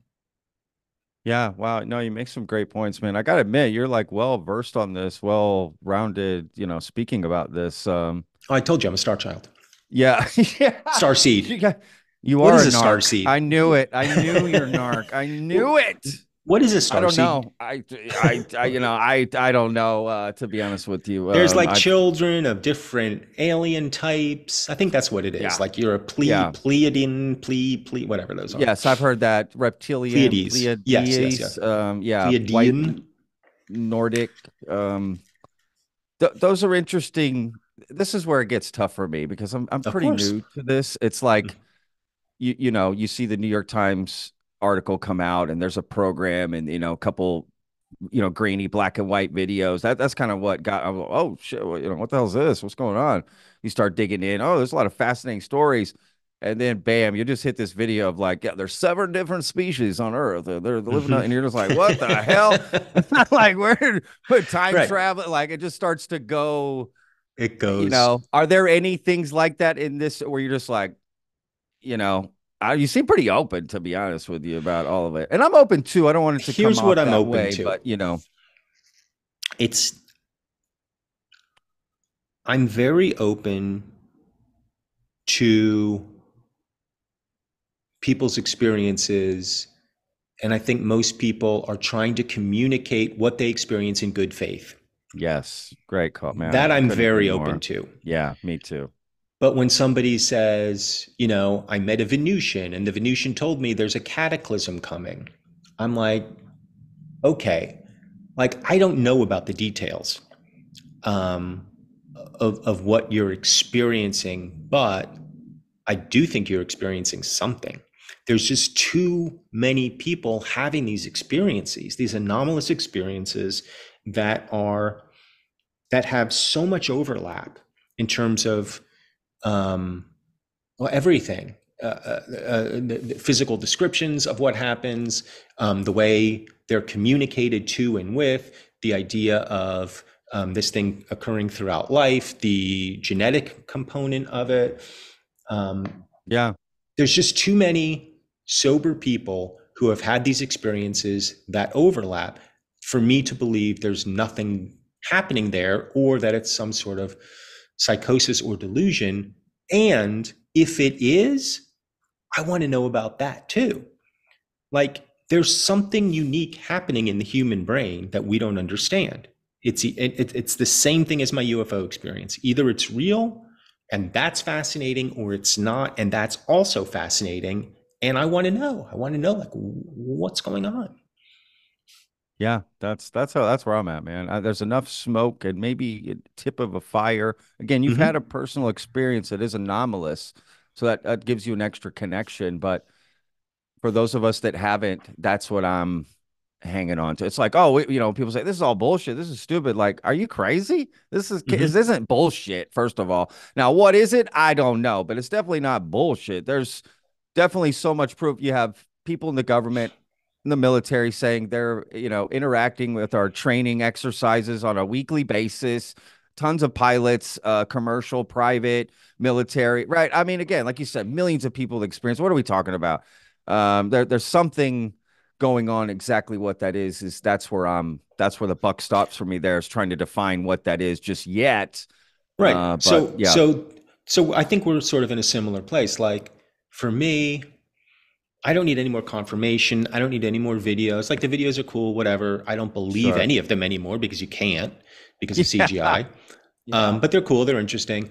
Speaker 1: Yeah, wow. No, you make some great points, man. I gotta admit, you're like well versed on this, well rounded, you know, speaking about this. Um,
Speaker 9: Oh, I told you I'm a star child,
Speaker 1: yeah, [laughs] yeah.
Speaker 9: star seed.
Speaker 1: You, got, you are a
Speaker 9: a star seed?
Speaker 1: I knew it. I knew you're [laughs] narc. I knew it.
Speaker 9: What is a star
Speaker 1: I don't
Speaker 9: seed?
Speaker 1: know. I, I, I, you know, I, I don't know. Uh, to be honest with you,
Speaker 9: There's
Speaker 1: Um,
Speaker 9: like
Speaker 1: I-
Speaker 9: children of different alien types. I think that's what it is.
Speaker 1: Yeah.
Speaker 9: Like you're a ple-
Speaker 1: Yeah.
Speaker 9: Pleiadian, ple, ple, whatever those are.
Speaker 1: Yes, I've heard that reptilian,
Speaker 9: Pleiades.
Speaker 1: Pleiades,
Speaker 9: Yes, yes, yes.
Speaker 1: um, yeah,
Speaker 9: Pleiadian.
Speaker 1: white Nordic. Um, th- those are interesting. This is where it gets tough for me because I'm I'm pretty new to this. It's like,
Speaker 9: Mhm.
Speaker 1: you you know, you see the New York Times article come out, and there's a program, and you know, a couple, you know, grainy black and white videos. That that's kind of what got. I'm like, oh shit, you know, what the hell is this? What's going on? You start digging in. Oh, there's a lot of fascinating stories. And then bam, you just hit this video of like, yeah, there's seven different species on Earth. They're, they're living,
Speaker 9: Mhm.
Speaker 1: and you're just like, what the [laughs] hell? [laughs] like, where put time
Speaker 9: Right.
Speaker 1: travel? Like, it just starts to go.
Speaker 9: It goes.
Speaker 1: You know, are there any things like that in this where you're just like, you know, uh, you seem pretty open to be honest with you about all of it, and I'm open too. I don't want it to
Speaker 9: Here's
Speaker 1: come
Speaker 9: what I'm
Speaker 1: that
Speaker 9: open
Speaker 1: way,
Speaker 9: to.
Speaker 1: but you know,
Speaker 9: it's I'm very open to people's experiences. And I think most people are trying to communicate what they experience in good faith.
Speaker 1: Yes, great call, man.
Speaker 9: that I'm very open to.
Speaker 1: Yeah, me too.
Speaker 9: But when somebody says, you know, I met a Venusian and the Venusian told me there's a cataclysm coming, I'm like, okay, like I don't know about the details um, of, of what you're experiencing, but I do think you're experiencing something. There's just too many people having these experiences, these anomalous experiences that are that have so much overlap in terms of um, well, everything. Uh, uh, uh, the, the physical descriptions of what happens, um, the way they're communicated to and with, the idea of um, this thing occurring throughout life, the genetic component of it. Um,
Speaker 1: Yeah.
Speaker 9: there's just too many sober people who have had these experiences that overlap for me to believe there's nothing happening there or that it's some sort of psychosis or delusion. And if it is, I want to know about that too. Like there's something unique happening in the human brain that we don't understand. It's it, it- it's the same thing as my UFO experience. Either it's real and that's fascinating or it's not and that's also fascinating and I want to know. I want to know like what's going on.
Speaker 1: Yeah, that's that's how that's where I'm at, man. Uh, there's enough smoke and maybe a tip of a fire. Again, you've
Speaker 9: Mhm.
Speaker 1: had a personal experience that is anomalous, so that that gives you an extra connection. But for those of us that haven't, that's what I'm hanging on to. It's like, oh, you know, people say this is all bullshit. This is stupid. Like, are you crazy? This is
Speaker 9: Mhm.
Speaker 1: this isn't bullshit. First of all, now what is it? I don't know, but it's definitely not bullshit. There's definitely so much proof. You have people in the government, in the military saying they're, you know, interacting with our training exercises on a weekly basis. Tons of pilots, uh, commercial, private, military, right? I mean, again, like you said, millions of people experience. What are we talking about? Um, there, there's something going on. Exactly what that is is that's where I'm. That's where the buck stops for me. There is trying to define what that is just yet.
Speaker 9: Right.
Speaker 1: Uh, but,
Speaker 9: so
Speaker 1: yeah.
Speaker 9: so so I think we're sort of in a similar place. Like for me, I don't need any more confirmation. I don't need any more videos. Like the videos are cool, whatever. I don't believe
Speaker 1: Sure.
Speaker 9: any of them anymore because you can't because of [laughs]
Speaker 1: Yeah.
Speaker 9: CGI. Um, but they're cool. They're interesting.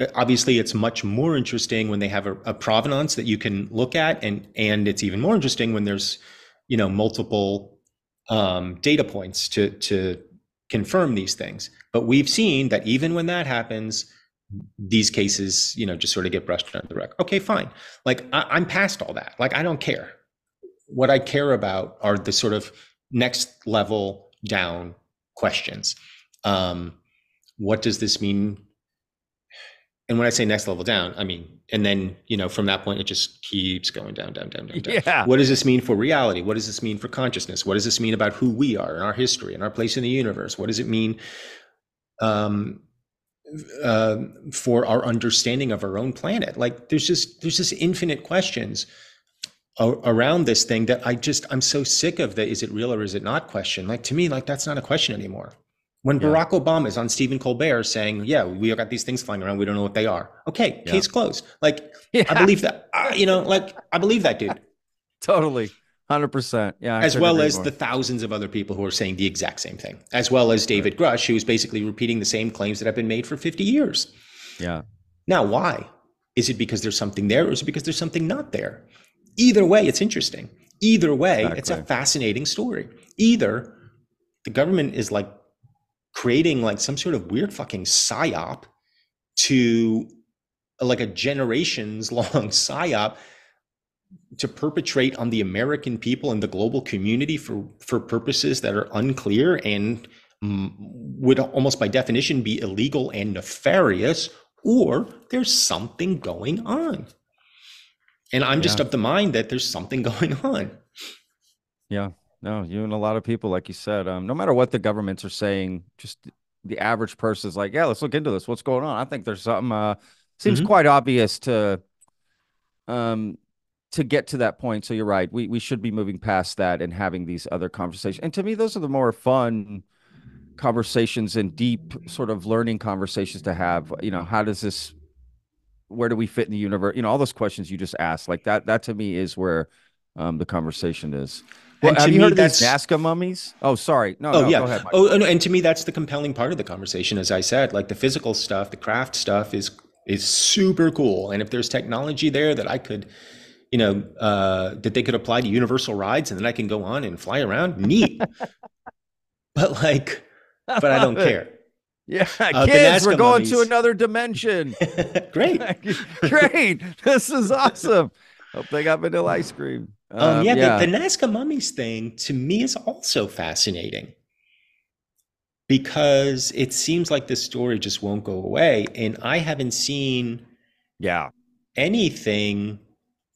Speaker 9: Uh, Obviously, it's much more interesting when they have a, a provenance that you can look at, and and it's even more interesting when there's, you know, multiple um, data points to to confirm these things. But we've seen that even when that happens, these cases, you know, just sort of get brushed under the rug. Okay, fine. Like I, I'm past all that. Like I don't care. What I care about are the sort of next level down questions. Um, what does this mean? And when I say next level down, I mean, and then you know, from that point, it just keeps going down, down, down, down, down.
Speaker 1: Yeah.
Speaker 9: What does this mean for reality? What does this mean for consciousness? What does this mean about who we are and our history and our place in the universe? What does it mean um, uh, for our understanding of our own planet? Like, there's just there's just infinite questions around this thing that I just I'm so sick of the is it real or is it not question. Like to me, like that's not a question anymore. When
Speaker 1: Yeah.
Speaker 9: Barack Obama is on Stephen Colbert saying, "Yeah, we got these things flying around, we don't know what they are." Okay,
Speaker 1: Yeah.
Speaker 9: case closed. Like
Speaker 1: Yeah.
Speaker 9: I believe that. Uh, you know, like I believe that dude [laughs]
Speaker 1: Totally. 100%. Yeah. I
Speaker 9: as well as
Speaker 1: more.
Speaker 9: the thousands of other people who are saying the exact same thing, as well as David Grusch, who's basically repeating the same claims that have been made for 50 years.
Speaker 1: Yeah.
Speaker 9: Now, why? Is it because there's something there, or is it because there's something not there? Either way, it's interesting. Either way, it's a fascinating story. Either the government is like creating like some sort of weird fucking psyop to like a generations [laughs] long psyop to perpetrate on the American people and the global community for for purposes that are unclear and mm, would almost by definition be illegal and nefarious, or there's something going on. And I'm just
Speaker 1: Yeah.
Speaker 9: of the mind that there's something [laughs] going on.
Speaker 1: Yeah. No, you and a lot of people, like you said, um, no matter what the governments are saying, just the average person is like, yeah, let's look into this. What's going on? I think there's something, uh, seems
Speaker 9: Mhm.
Speaker 1: quite obvious to, um, to get to that point. So you're right. We, we should be moving past that and having these other conversations. And to me, those are the more fun conversations and deep sort of learning conversations to have. You know, how does this, where do we fit in the universe? You know, all those questions you just asked, like that. That to me is where um, the conversation is. Well,
Speaker 9: And
Speaker 1: have you
Speaker 9: me,
Speaker 1: heard of these Nazca mummies? Oh, sorry. No,
Speaker 9: Oh
Speaker 1: no,
Speaker 9: yeah.
Speaker 1: Go ahead.
Speaker 9: Oh, and, and to me, that's the compelling part of the conversation. As I said, like the physical stuff, the craft stuff is is super cool. And if there's technology there that I could, you know, uh, that they could apply to universal rides, and then I can go on and fly around, neat. [laughs] but like, but I don't care.
Speaker 1: Yeah,
Speaker 9: Uh,
Speaker 1: kids, we're going to another dimension. [laughs] [laughs]
Speaker 9: Great.
Speaker 1: Great. This is awesome. Hope they got vanilla ice cream.
Speaker 9: Um,
Speaker 1: Um,
Speaker 9: yeah, The, the Nazca mummies thing to me is also fascinating because it seems like this story just won't go away, and I haven't seen
Speaker 1: yeah.
Speaker 9: anything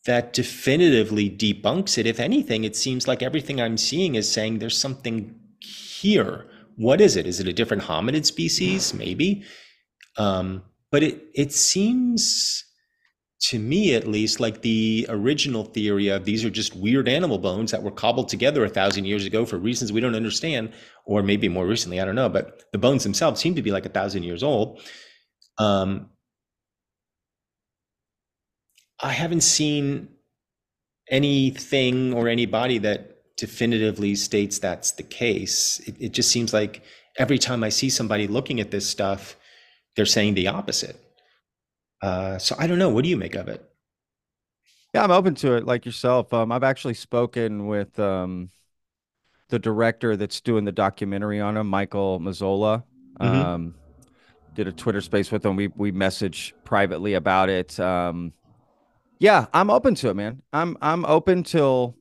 Speaker 9: that definitively debunks it. If anything, it seems like everything I'm seeing is saying there's something here. What is it? Is it a different hominid species? Maybe. Um, but it it seems to me at least like the original theory of these are just weird animal bones that were cobbled together a thousand years ago for reasons we don't understand or maybe more recently i don't know but the bones themselves seem to be like a thousand years old um, i haven't seen anything or anybody that definitively states that's the case it, it just seems like every time i see somebody looking at this stuff they're saying the opposite uh, so I don't know. What do you make of it?
Speaker 1: Yeah, I'm open to it, like yourself. Um, I've actually spoken with um, the director that's doing the documentary on him, Michael Mazzola.
Speaker 9: Mhm.
Speaker 1: Um, did a Twitter space with him. We we messaged privately about it. Um, yeah, I'm open to it, man. I'm I'm open till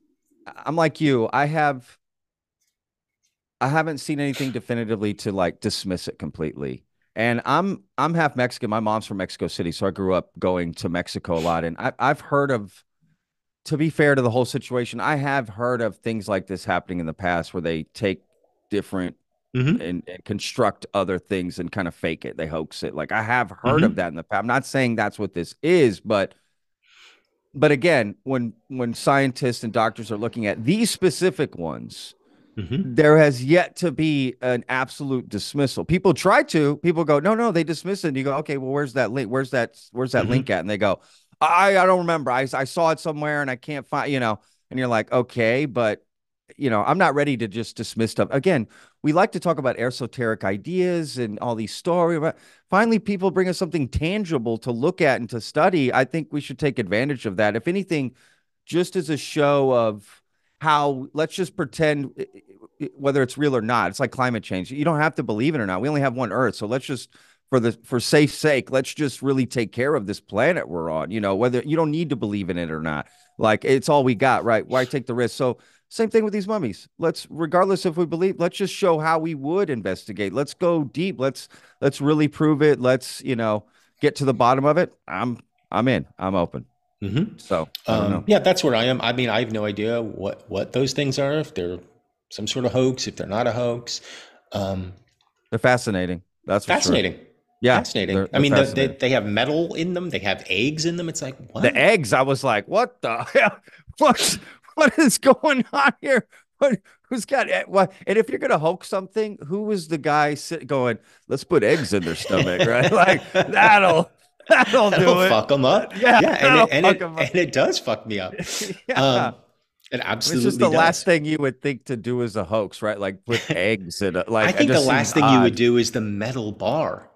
Speaker 1: I'm like you. I have I haven't seen anything definitively to like dismiss it completely. And I'm I'm half Mexican. My mom's from Mexico City, so I grew up going to Mexico a lot. And I, I've heard of, to be fair to the whole situation, I have heard of things like this happening in the past where they take different
Speaker 9: Mhm.
Speaker 1: and, and construct other things and kind of fake it. They hoax it. Like I have heard of that in the past. I'm not saying that's what this is, but but again, when when scientists and doctors are looking at these specific ones,
Speaker 9: Mhm.
Speaker 1: there has yet to be an absolute dismissal. People try to. People go, no, no, they dismiss it. And you go, okay, well, where's that link? Where's that? Where's that
Speaker 9: Mhm.
Speaker 1: link at? And they go, I, I don't remember. I, I saw it somewhere and I can't find. You know, and you're like, okay, but you know, I'm not ready to just dismiss stuff. Again, we like to talk about esoteric ideas and all these stories. But finally, people bring us something tangible to look at and to study. I think we should take advantage of that. If anything, just as a show of how let's just pretend whether it's real or not. It's like climate change. You don't have to believe it or not. We only have one Earth, so let's just for the for safe sake, let's just really take care of this planet we're on. You know, whether you don't need to believe in it or not. Like it's all we got, right? Why take the risk? So same thing with these mummies. Let's, regardless if we believe, let's just show how we would investigate. Let's go deep. Let's let's really prove it. Let's you know get to the bottom of it. I'm I'm in. I'm open.
Speaker 9: Mhm.
Speaker 1: So
Speaker 9: Um, yeah, that's where I am. I mean, I have no idea what what those things are. If they're some sort of hoax, if they're not a hoax. Um,
Speaker 1: They're fascinating. That's for sure.
Speaker 9: fascinating.
Speaker 1: Yeah,
Speaker 9: fascinating.
Speaker 1: they're-
Speaker 9: I
Speaker 1: they're
Speaker 9: mean, the, they,
Speaker 1: fascinating.
Speaker 9: they have metal in them. They have eggs in them. It's like what?
Speaker 1: the eggs i was like what the [laughs] hell what what is going on here what who's got e- what and if you're gonna hoax something who was the guy sit going let's put eggs in their stomach right [laughs] like that'll that'll,
Speaker 9: That'll
Speaker 1: do it
Speaker 9: fuck them up.
Speaker 1: Yeah,
Speaker 9: yeah, and it, and, it, and it does fuck me up. [laughs]
Speaker 1: yeah
Speaker 9: Um, it
Speaker 1: it's
Speaker 9: absolutely
Speaker 1: just the
Speaker 9: does.
Speaker 1: last thing you would think to do is a hoax right like put [laughs] eggs in it like
Speaker 9: I think the last thing you would do is the metal bar.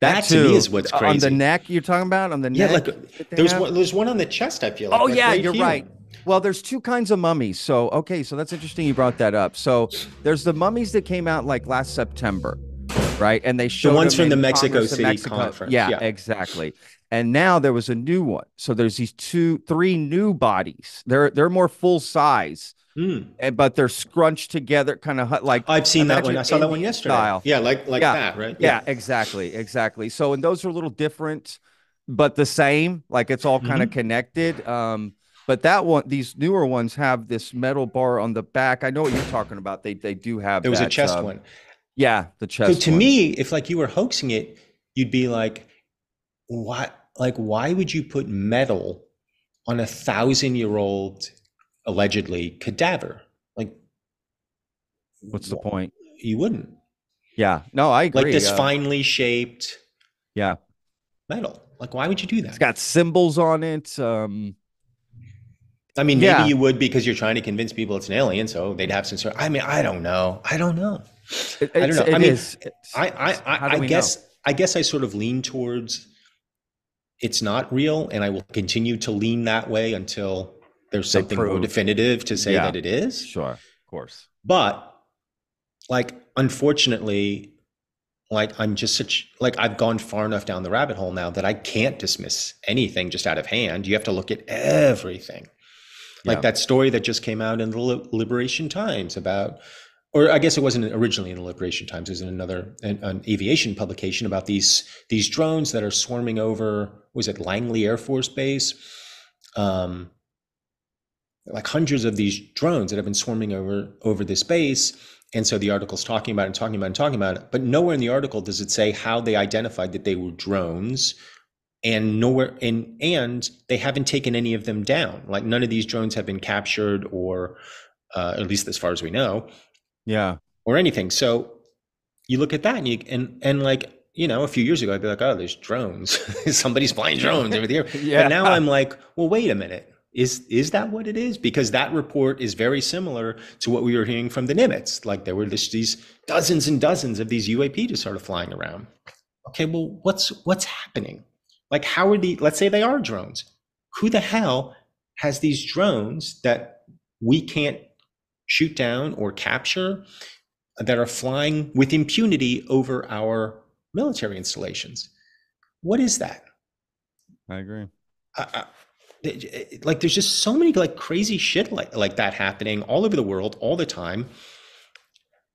Speaker 1: that,
Speaker 9: That,
Speaker 1: too
Speaker 9: to me is what's crazy.
Speaker 1: on the neck you're talking about on the
Speaker 9: Yeah,
Speaker 1: neck
Speaker 9: like there's
Speaker 1: have?
Speaker 9: one. There's one on the chest. I feel like.
Speaker 1: Oh
Speaker 9: like
Speaker 1: yeah,
Speaker 9: right
Speaker 1: you're
Speaker 9: here.
Speaker 1: right. Well, there's two kinds of mummies. So okay, so that's interesting you brought that up. So there's the mummies that came out like last September, right? And they showed
Speaker 9: the
Speaker 1: ones
Speaker 9: from the Mexico
Speaker 1: Congress
Speaker 9: City conference,
Speaker 1: Yeah,
Speaker 9: yeah.
Speaker 1: exactly. And now there was a new one. So there's these two, three new bodies. They're they're more full size,
Speaker 9: Hmm.
Speaker 1: and but they're scrunched together, kind of like
Speaker 9: I've seen that one. I saw that one yesterday.
Speaker 1: style.
Speaker 9: Yeah, like like
Speaker 1: Yeah.
Speaker 9: that, right?
Speaker 1: Yeah, exactly, exactly. So and those are a little different, but the same. Like it's all kind
Speaker 9: Mm-hmm.
Speaker 1: of connected. Um, but that one, these newer ones have this metal bar on the back. I know what you're talking about. They they do have.
Speaker 9: There was a chest
Speaker 1: um,
Speaker 9: one.
Speaker 1: Yeah, the chest So
Speaker 9: to
Speaker 1: one.
Speaker 9: me, if like you were hoaxing it, you'd be like, what? Like, why would you put metal on a thousand year old allegedly cadaver? Like,
Speaker 1: what's the point?
Speaker 9: you wouldn't.
Speaker 1: Yeah, no, I agree.
Speaker 9: Like this
Speaker 1: uh,
Speaker 9: finely shaped
Speaker 1: Yeah,
Speaker 9: metal. Like, why would you do that?
Speaker 1: It's got symbols on it. Um,
Speaker 9: I mean, maybe
Speaker 1: Yeah.
Speaker 9: you would because you're trying to convince people it's an alien, so they'd have some sort. I mean, I don't know. I don't know.
Speaker 1: it-
Speaker 9: I don't know. I mean,
Speaker 1: is.
Speaker 9: I I I, I guess
Speaker 1: know?
Speaker 9: I guess I sort of lean towards it's not real, and I will continue to lean that way until there's something more definitive to say
Speaker 1: Yeah.
Speaker 9: that it is.
Speaker 1: Sure, of course.
Speaker 9: But like, unfortunately, like I'm just such like I've gone far enough down the rabbit hole now that I can't dismiss anything just out of hand. You have to look at everything. Like
Speaker 1: Yeah.
Speaker 9: that story that just came out in the Liberation Times about, or I guess it wasn't originally in the Liberation Times. It was in another an, an aviation publication about these these drones that are swarming over. Was it Langley Air Force Base? Um, like hundreds of these drones that have been swarming over over this base. And so the article's talking about it and talking about it and talking about it. But nowhere in the article does it say how they identified that they were drones and nowhere and and they haven't taken any of them down. Like none of these drones have been captured or uh, at least as far as we know.
Speaker 1: Yeah.
Speaker 9: or anything. So you look at that and you and and like you know a few years ago i'd be like oh there's drones. [laughs] Somebody's flying drones over there
Speaker 1: Yeah. [laughs]
Speaker 9: but now i'm like well wait a minute. Is is that what it is? Because that report is very similar to what we were hearing from the nimitz. Like there were just these dozens and dozens of these uap just sort of flying around. Okay well what's what's happening like how are the let's say they are drones. Who the hell has these drones that we can't shoot down or capture that are flying with impunity over our military installations? What is that?
Speaker 1: I agree.
Speaker 9: I, like there's just so many like crazy shit like like that happening all over the world all the time.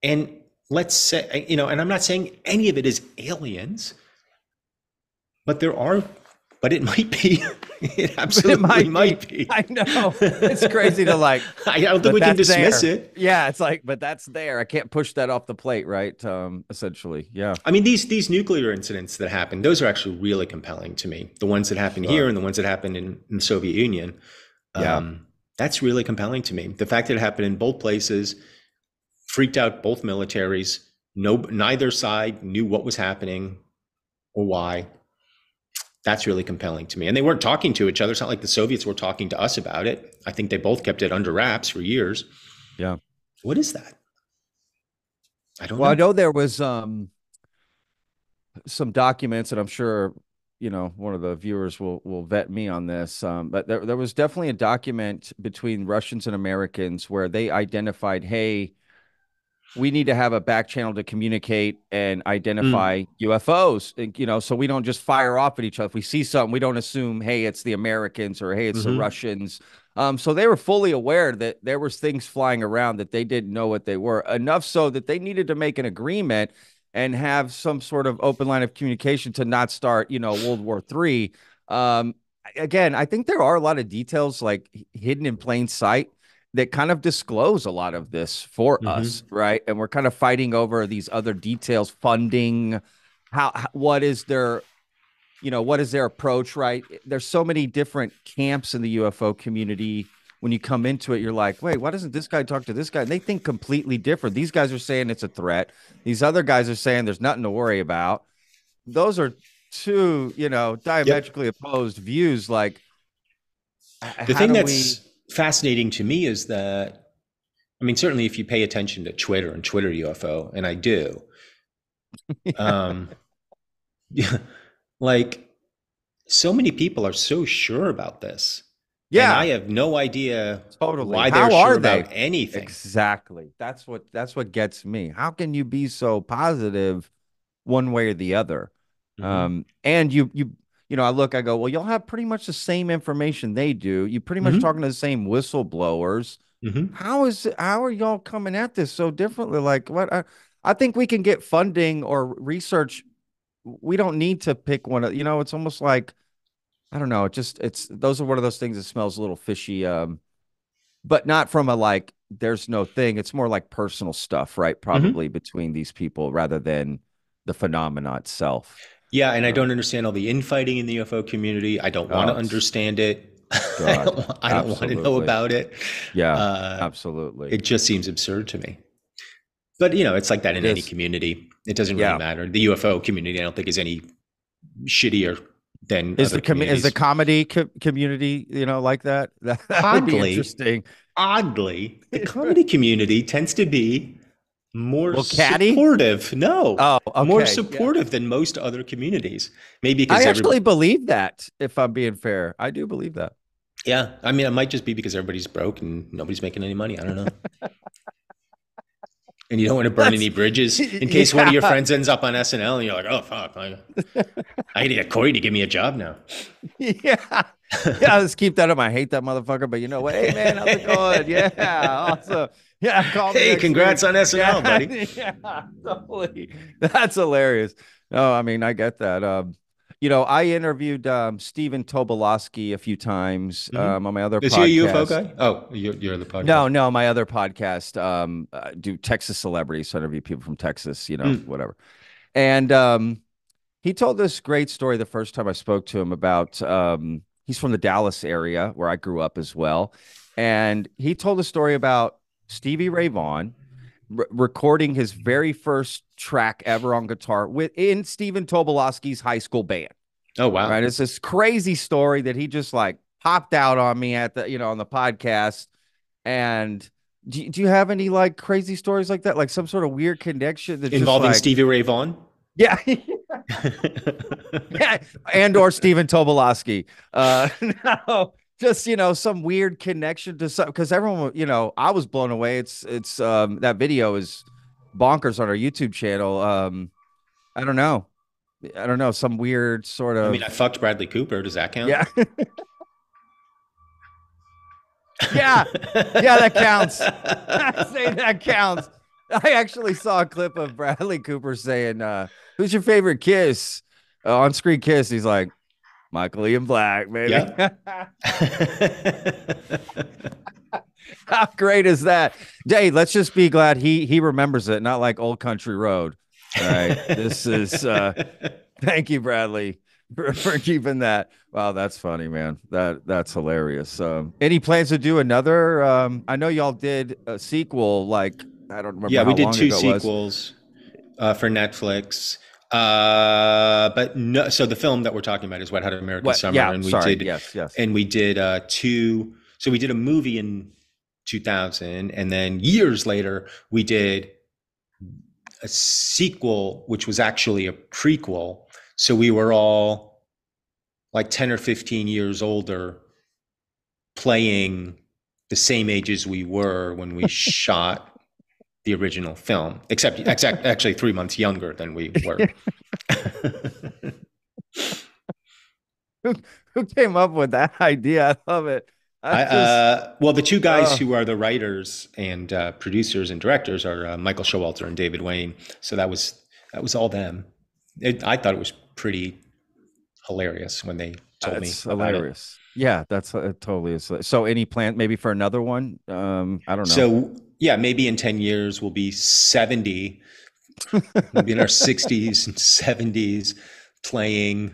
Speaker 9: And let's say you know and i'm not saying any of it is aliens but there are but it might be [laughs] it absolutely might, be,
Speaker 1: I know. It's crazy to like. [laughs]
Speaker 9: i don't think we can dismiss
Speaker 1: there.
Speaker 9: it
Speaker 1: Yeah, it's like, but that's there. I can't push that off the plate, right? Um, essentially, yeah.
Speaker 9: I mean, these these nuclear incidents that happened, those are actually really compelling to me. The ones that happened here and the ones that happened in, in the Soviet Union.
Speaker 1: Yeah.
Speaker 9: Um, that's really compelling to me. The fact that it happened in both places freaked out both militaries. No, neither side knew what was happening or why. That's really compelling to me. And they weren't talking to each other. It's not like the Soviets were talking to us about it. I think they both kept it under wraps for years.
Speaker 1: Yeah.
Speaker 9: What is that? I don't
Speaker 1: Well, I
Speaker 9: know.
Speaker 1: know there was um some documents, and I'm sure you know one of the viewers will will vet me on this. Um, but there there was definitely a document between Russians and Americans where they identified, hey, we need to have a back channel to communicate and identify UFOs. and, You know, so we don't just fire off at each other. If we see something, we don't assume, hey, it's the Americans or hey, it's the
Speaker 9: Mhm.
Speaker 1: Russians. Um, so they were fully aware that there was things flying around that they didn't know what they were. Enough so that they needed to make an agreement and have some sort of open line of communication to not start, you know, World War Three. Um, again, I think there are a lot of details like hidden in plain sight that kind of disclose a lot of this for
Speaker 9: Mhm.
Speaker 1: us, right? And we're kind of fighting over these other details, funding, how, what is their you know, what is their approach, right? There's so many different camps in the UFO community. When you come into it, you're like, wait, why doesn't this guy talk to this guy? And they think completely different. These guys are saying it's a threat. These other guys are saying there's nothing to worry about. Those are two, you know, diametrically opposed views. Like,
Speaker 9: the
Speaker 1: how
Speaker 9: thing
Speaker 1: do
Speaker 9: that's fascinating to me is that i mean certainly if you pay attention to twitter and twitter ufo and i do [laughs] um yeah [laughs] like so many people are so sure about this
Speaker 1: we,
Speaker 9: and
Speaker 1: yeah,
Speaker 9: i have no idea
Speaker 1: totally.
Speaker 9: why they're
Speaker 1: are
Speaker 9: sure
Speaker 1: they?
Speaker 9: about anything
Speaker 1: Exactly. That's what that's what gets me. How can you be so positive one way or the other?
Speaker 9: Mhm.
Speaker 1: Um, and you you you know, I look, I go, well, y'all have pretty much the same information they do. You pretty much
Speaker 9: Mhm.
Speaker 1: talking to the same whistleblowers.
Speaker 9: Mhm.
Speaker 1: How is it, how are y'all coming at this so differently? Like what I, I think we can get funding or research. We don't need to pick one of you know, it's almost like I don't know, it just it's those are one of those things that smells a little fishy. Um, but not from a like there's no thing. It's more like personal stuff, right? Probably between these people rather than the phenomena itself.
Speaker 9: Yeah and i don't understand all the infighting in the ufo community i don't want to understand it [laughs] i
Speaker 1: God,
Speaker 9: don't, I don't want to know about it
Speaker 1: Yeah,
Speaker 9: uh,
Speaker 1: absolutely.
Speaker 9: it just seems absurd to me but you know it's like that in
Speaker 1: It
Speaker 9: any
Speaker 1: is.
Speaker 9: community it doesn't
Speaker 1: Yeah.
Speaker 9: really matter the ufo community i don't think is any shittier than
Speaker 1: Is the com- is the comedy co- community you know like that? [laughs] That, that
Speaker 9: Oddly.
Speaker 1: interesting.
Speaker 9: oddly the comedy community tends to be more
Speaker 1: catty?
Speaker 9: supportive. No,
Speaker 1: Oh,
Speaker 9: more
Speaker 1: okay, yeah.
Speaker 9: supportive than most other communities. Maybe because I
Speaker 1: actually
Speaker 9: everybody,
Speaker 1: believe that. If I'm being fair, I do believe that.
Speaker 9: yeah. I mean, it might just be because everybody's broke and nobody's making any money. I don't know. and you don't want to burn
Speaker 1: That's-
Speaker 9: any bridges [laughs] in case one of your friends ends up on SNL and you're like, oh fuck, I, I need to get Corey to give me a job now. [laughs]
Speaker 1: yeah. Yeah, let's keep that up. I hate that motherfucker, but you know what? Hey man, how's it going? [laughs] Yeah, awesome. Yeah,
Speaker 9: Hey, congrats
Speaker 1: week.
Speaker 9: on SNL,
Speaker 1: yeah, [laughs]
Speaker 9: buddy.
Speaker 1: Yeah, totally. That's hilarious. No, I mean, I get that. Um, you know, I interviewed um Stephen Tobolowsky a few times
Speaker 9: Mhm.
Speaker 1: um on my other
Speaker 9: Is
Speaker 1: podcast.
Speaker 9: he a UFO guy? Oh, you're, you're the podcast.
Speaker 1: No, no, my other podcast, um, uh, do Texas celebrities, so I interview people from Texas, you know,
Speaker 9: Mm.
Speaker 1: whatever. And um, he told this great story the first time I spoke to him about. Um, he's from the Dallas area where I grew up as well, and he told a story about Stevie Ray Vaughan re- recording his very first track ever on guitar with in Stephen Tobolowsky's high school band.
Speaker 9: Oh wow.
Speaker 1: Right. It's this crazy story that he just like popped out on me at the, you know, on the podcast. And do, you- do you have any like crazy stories like that? Like some sort of weird connection that
Speaker 9: Involving
Speaker 1: just, like,
Speaker 9: Stevie Ray Vaughan.
Speaker 1: Yeah. [laughs] [laughs] yeah. And or Stephen Tobolowsky. Uh [laughs] no, just you know, some weird connection to some because everyone, you know, I was blown away. It's it's um that video is bonkers on our YouTube channel. Um, I don't know. I don't know, some weird sort of
Speaker 9: I mean, I fucked Bradley Cooper. Does that count?
Speaker 1: yeah. [laughs] yeah. Yeah, that counts. [laughs] I say that counts. I actually saw a clip of Bradley Cooper saying, uh, who's your favorite kiss? Uh, on screen kiss. He's like, Michael Ian Black, baby. [laughs] [laughs] How great is that? Dave, let's just be glad he he remembers it, not like old country road. All right. this is uh [laughs] thank you, Bradley, for, for keeping that. Wow, that's funny, man. That that's hilarious. Um any plans to do another? Um, I know y'all did a sequel, like I don't remember.
Speaker 9: yeah, we did two
Speaker 1: ago it was.
Speaker 9: sequels uh, for Netflix. Uh, but no, so the film that we're talking about is Wet Hot American
Speaker 1: What-
Speaker 9: Summer,
Speaker 1: yeah,
Speaker 9: and we
Speaker 1: sorry,
Speaker 9: did
Speaker 1: yes, yes.
Speaker 9: and we did uh, two. So we did a movie in 2000, and then years later we did a sequel, which was actually a prequel. So we were all like 10 or 15 years older, playing the same ages we were when we [laughs] shot the original film, except, except [laughs] actually three months younger than we were. [laughs]
Speaker 1: Who came up with that idea? I love it. I just-
Speaker 9: uh, well, the two guys
Speaker 1: Oh.
Speaker 9: who are the writers and uh, producers and directors are uh, Michael Showalter and David Wain. So that was that was all them. It, I thought it was pretty hilarious when they told
Speaker 1: That's
Speaker 9: me about it.
Speaker 1: hilarious. Yeah, that's uh, it totally is. So any plan maybe for another one? Um, I don't know.
Speaker 9: So yeah, maybe in ten years we'll be seventy. we'll be in our [laughs] sixties and seventies, playing.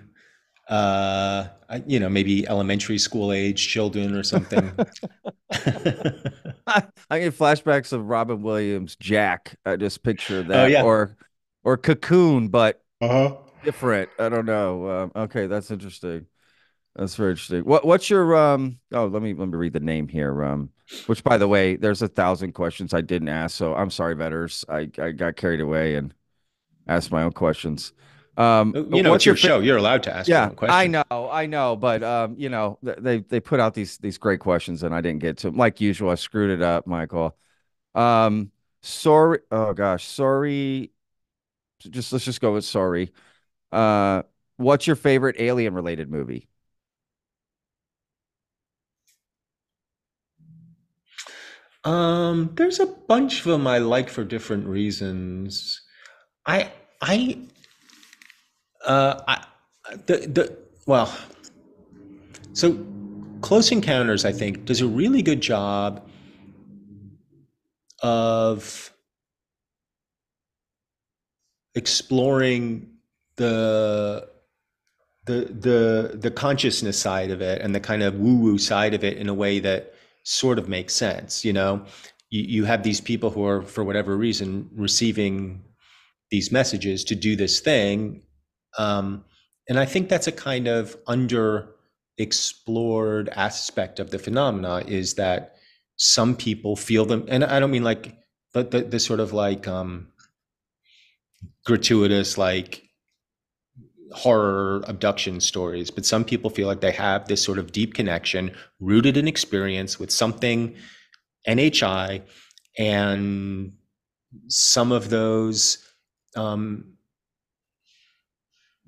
Speaker 9: Uh, you know, maybe elementary school age children or something. [laughs] [laughs]
Speaker 1: I get flashbacks of Robin Williams, Jack. I just picture that,
Speaker 9: Oh, yeah.
Speaker 1: or or Cocoon, but
Speaker 9: uh-huh.
Speaker 1: different. I don't know. Um, okay, that's interesting. That's very interesting. What what's your um? Oh, let me let me read the name here. Um, which by the way, there's a thousand questions I didn't ask, so I'm sorry, vetters. I I got carried away and asked my own questions. Um,
Speaker 9: You know,
Speaker 1: what's
Speaker 9: it's your
Speaker 1: fa-
Speaker 9: show. You're allowed to ask your
Speaker 1: yeah,
Speaker 9: own questions.
Speaker 1: I know, I know, but um, you know, they they put out these these great questions and I didn't get to them. Like usual, I screwed it up, Michael. Um, sorry. Oh gosh, sorry. Just let's just go with sorry. Uh, what's your favorite alien related movie?
Speaker 9: Um, there's a bunch of them I like for different reasons. I I uh I the the well so Close Encounters I think does a really good job of exploring the the the the consciousness side of it and the kind of woo woo side of it in a way that sort of makes sense you know? You, you have these people who are for whatever reason receiving these messages to do this thing um and I think that's a kind of underexplored aspect of the phenomena is that some people feel them, and I don't mean like the the, the sort of like um, gratuitous like horror abduction stories, but some people feel like they have this sort of deep connection rooted in experience with something NHI, and some of those um,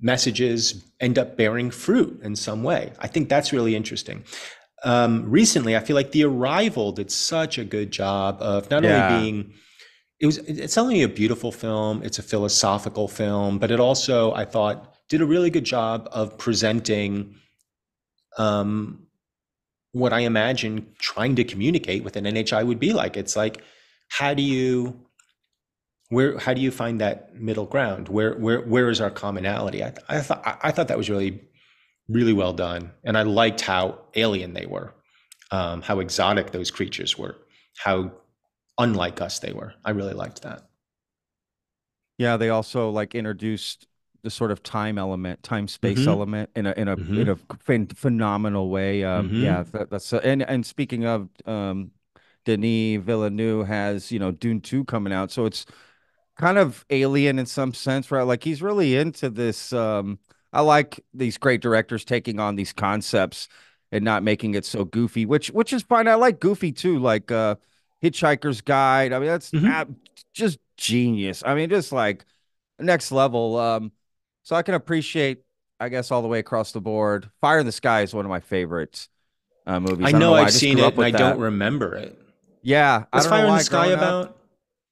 Speaker 9: messages end up bearing fruit in some way. I think that's really interesting. Um, recently, I feel like The Arrival did such a good job of not
Speaker 1: Yeah.
Speaker 9: only being it was it's not only a beautiful film, it's a philosophical film, but it also I thought did a really good job of presenting um, what I imagine trying to communicate with an NHI would be like. It's like, how do you where how do you find that middle ground? Where where where is our commonality? I, I thought I, thought that was really really well done, and I liked how alien they were, um, how exotic those creatures were, how unlike us they were. I really liked that.
Speaker 1: Yeah, they also like introduced the sort of time element, time space
Speaker 9: Mhm.
Speaker 1: element in a in a
Speaker 9: Mhm.
Speaker 1: in a phen- phenomenal way. Um,
Speaker 9: Mhm.
Speaker 1: Yeah, that, that's uh, and and speaking of um, Denis Villeneuve has you know Dune two coming out, so it's kind of alien in some sense, right? Like he's really into this. Um, I like these great directors taking on these concepts and not making it so goofy, which which is fine. I like goofy too, like uh, Hitchhiker's Guide. I mean, that's
Speaker 9: Mhm.
Speaker 1: ab- just genius. I mean, just like next level. Um, so I can appreciate, I guess, all the way across the board. Fire in the Sky is one of my favorites uh, movies.
Speaker 9: I
Speaker 1: don't
Speaker 9: know
Speaker 1: why,
Speaker 9: I've
Speaker 1: just
Speaker 9: seen it and I
Speaker 1: with
Speaker 9: don't remember it.
Speaker 1: Yeah, I
Speaker 9: What's
Speaker 1: know
Speaker 9: Fire in the Sky
Speaker 1: growing up-
Speaker 9: about?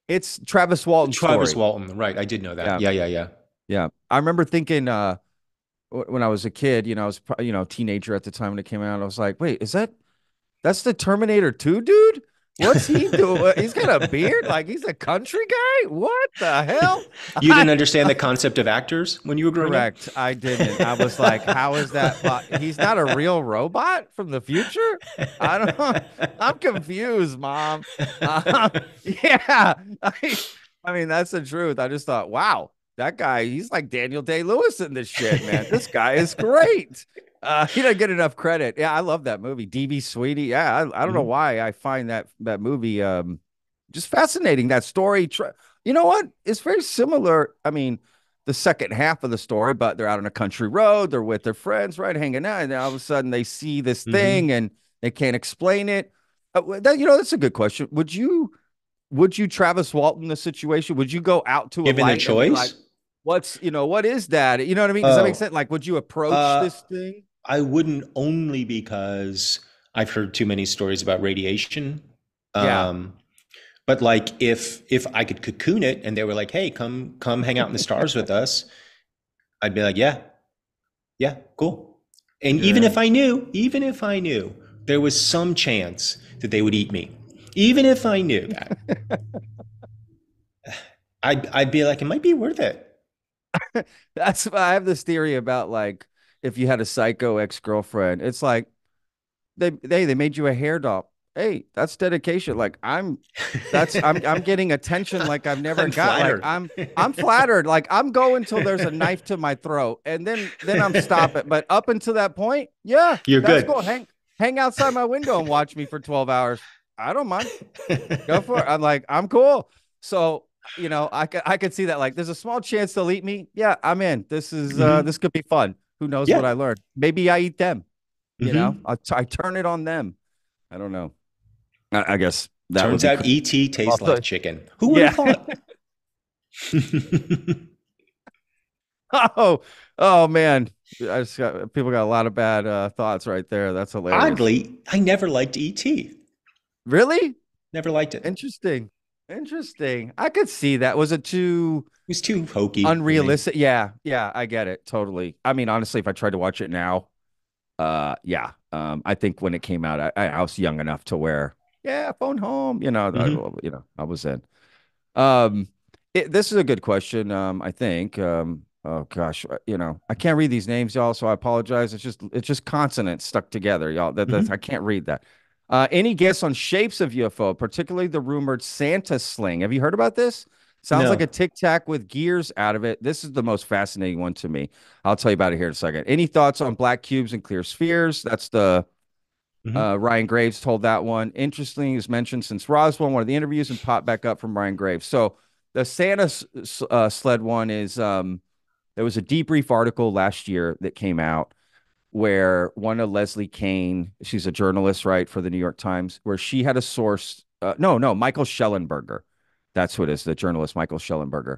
Speaker 1: It's Travis Walton.
Speaker 9: Travis
Speaker 1: story.
Speaker 9: Walton, right? I did know that.
Speaker 1: Yeah.
Speaker 9: Yeah, yeah, yeah.
Speaker 1: Yeah, I remember thinking uh, when I was a kid, you know, I was you know teenager at the time when it came out. I was like, wait, is that that's the Terminator 2 dude? What's he doing? He's got a beard, like he's a country guy. What the hell?
Speaker 9: You didn't [laughs] understand the concept of actors when you were growing up.
Speaker 1: Correct. I didn't. I was like, how is that? He's not a real robot from the future. I don't. [laughs] I'm confused, mom. Uh, [laughs] yeah. I, I mean, that's the truth. I just thought, wow, that guy. He's like Daniel Day Lewis in this shit, man. This [laughs] guy is great. Uh, he doesn't get enough credit. Yeah, I love that movie, DB Sweeney. Yeah, I, I don't know
Speaker 9: Mhm.
Speaker 1: why I find that that movie um just fascinating. That story. Tra- you know what? It's very similar. I mean, the second half of the story, but they're out on a country road, they're with their friends, right, hanging out, and then all of a sudden they see this
Speaker 9: Mhm.
Speaker 1: thing and they can't explain it. Uh, that you know, that's a good question. Would you would you Travis Walton the situation? Would you go out to a
Speaker 9: Given
Speaker 1: and be
Speaker 9: choice,
Speaker 1: like, what's you know, what is that? You know what I mean? Does that make
Speaker 9: Oh.
Speaker 1: sense? Like, would you approach
Speaker 9: Uh,
Speaker 1: this thing?
Speaker 9: I wouldn't only because I've heard too many stories about radiation.
Speaker 1: Yeah.
Speaker 9: Um, but like if if I could cocoon it and they were like, "Hey, come come hang out in the stars with us," I'd be like, "Yeah, yeah, cool." And even if I knew, even if I knew there was some chance that they would eat me, even if I knew that, [laughs] I'd I'd be like, "It might be worth it." [laughs]
Speaker 1: That's I have this theory about like if you had a psycho ex-girlfriend, it's like they they they made you a hair doll. Hey, that's dedication. Like I'm that's I'm I'm [laughs] getting attention like I've never
Speaker 9: I'm
Speaker 1: got.
Speaker 9: flattered.
Speaker 1: Like I'm I'm flattered. Like I'm going till there's a knife to my throat, and then then I'm stopping. But up until that point, yeah,
Speaker 9: You're
Speaker 1: that's
Speaker 9: good.
Speaker 1: Cool. Hang hang outside my window and watch me for 12 hours. I don't mind. [laughs] Go for it. I'm like I'm cool. So you know I could I could see that like there's a small chance they'll eat me. Yeah, I'm in. This is uh
Speaker 9: Mhm.
Speaker 1: this could be fun. Who knows
Speaker 9: Yeah.
Speaker 1: what I learned? Maybe I eat them. You
Speaker 9: Mhm.
Speaker 1: know, I, I turn it on them. I don't know. I, I guess that
Speaker 9: Turns out
Speaker 1: cra-
Speaker 9: ET tastes
Speaker 1: Also-
Speaker 9: like chicken. Who would have thought? [laughs] [laughs]
Speaker 1: Oh, oh man. I just got people got a lot of bad uh, thoughts right there. That's hilarious.
Speaker 9: Oddly, I never liked ET.
Speaker 1: Really
Speaker 9: Never liked it.
Speaker 1: Interesting. Interesting. I could see that. Was it too It
Speaker 9: was too hokey.
Speaker 1: unrealistic? Yeah, yeah, I get it totally. I mean, honestly, if I tried to watch it now, uh, yeah, um, I think when it came out, I, I I was young enough to where, yeah, phone home, you know, I-
Speaker 9: Mhm.
Speaker 1: you know, I was in. Um, it, this is a good question. Um, I think. Um, oh gosh, uh, you know, I can't read these names, y'all, so I apologize. It's just it's just consonants stuck together, y'all. That that's, I can't read that. Uh, any guess on shapes of UFO, particularly the rumored Santa sling? Have you heard about this? Sounds
Speaker 9: No.
Speaker 1: like a tic tac with gears out of it. This is the most fascinating one to me. I'll tell you about it here in a second. Any thoughts on black cubes and clear spheres? That's the
Speaker 9: Mhm.
Speaker 1: uh, Ryan Graves told that one. Interesting, is mentioned since Roswell, one of the interviews, and popped back up from Ryan Graves. So the Santa uh, sled one is um, there was a debrief article last year that came out where one of Leslie Kean, she's a journalist, right, for the New York Times, where she had a source. Uh, no, no, Michael Shellenberger. That's who it is, the journalist Michael Shellenberger,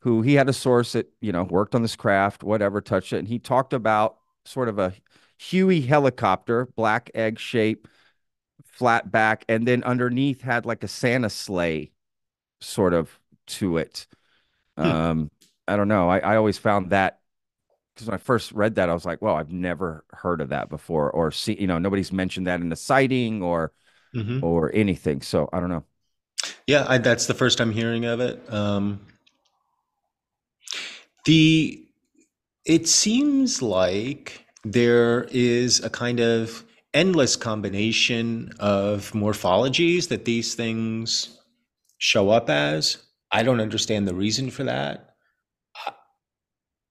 Speaker 1: who he had a source that, you know, worked on this craft, whatever, touched it. And he talked about sort of a Huey helicopter, black egg shape, flat back, and then underneath had like a Santa sleigh sort of to it. Um, I don't know. I, I always found that because when I first read that, I was like, well, I've never heard of that before, or see, you know, nobody's mentioned that in a sighting or
Speaker 9: Mhm.
Speaker 1: or anything. So I don't know.
Speaker 9: Yeah, I, that's the first I'm hearing of it. Um, the it seems like there is a kind of endless combination of morphologies that these things show up as. I don't understand the reason for that.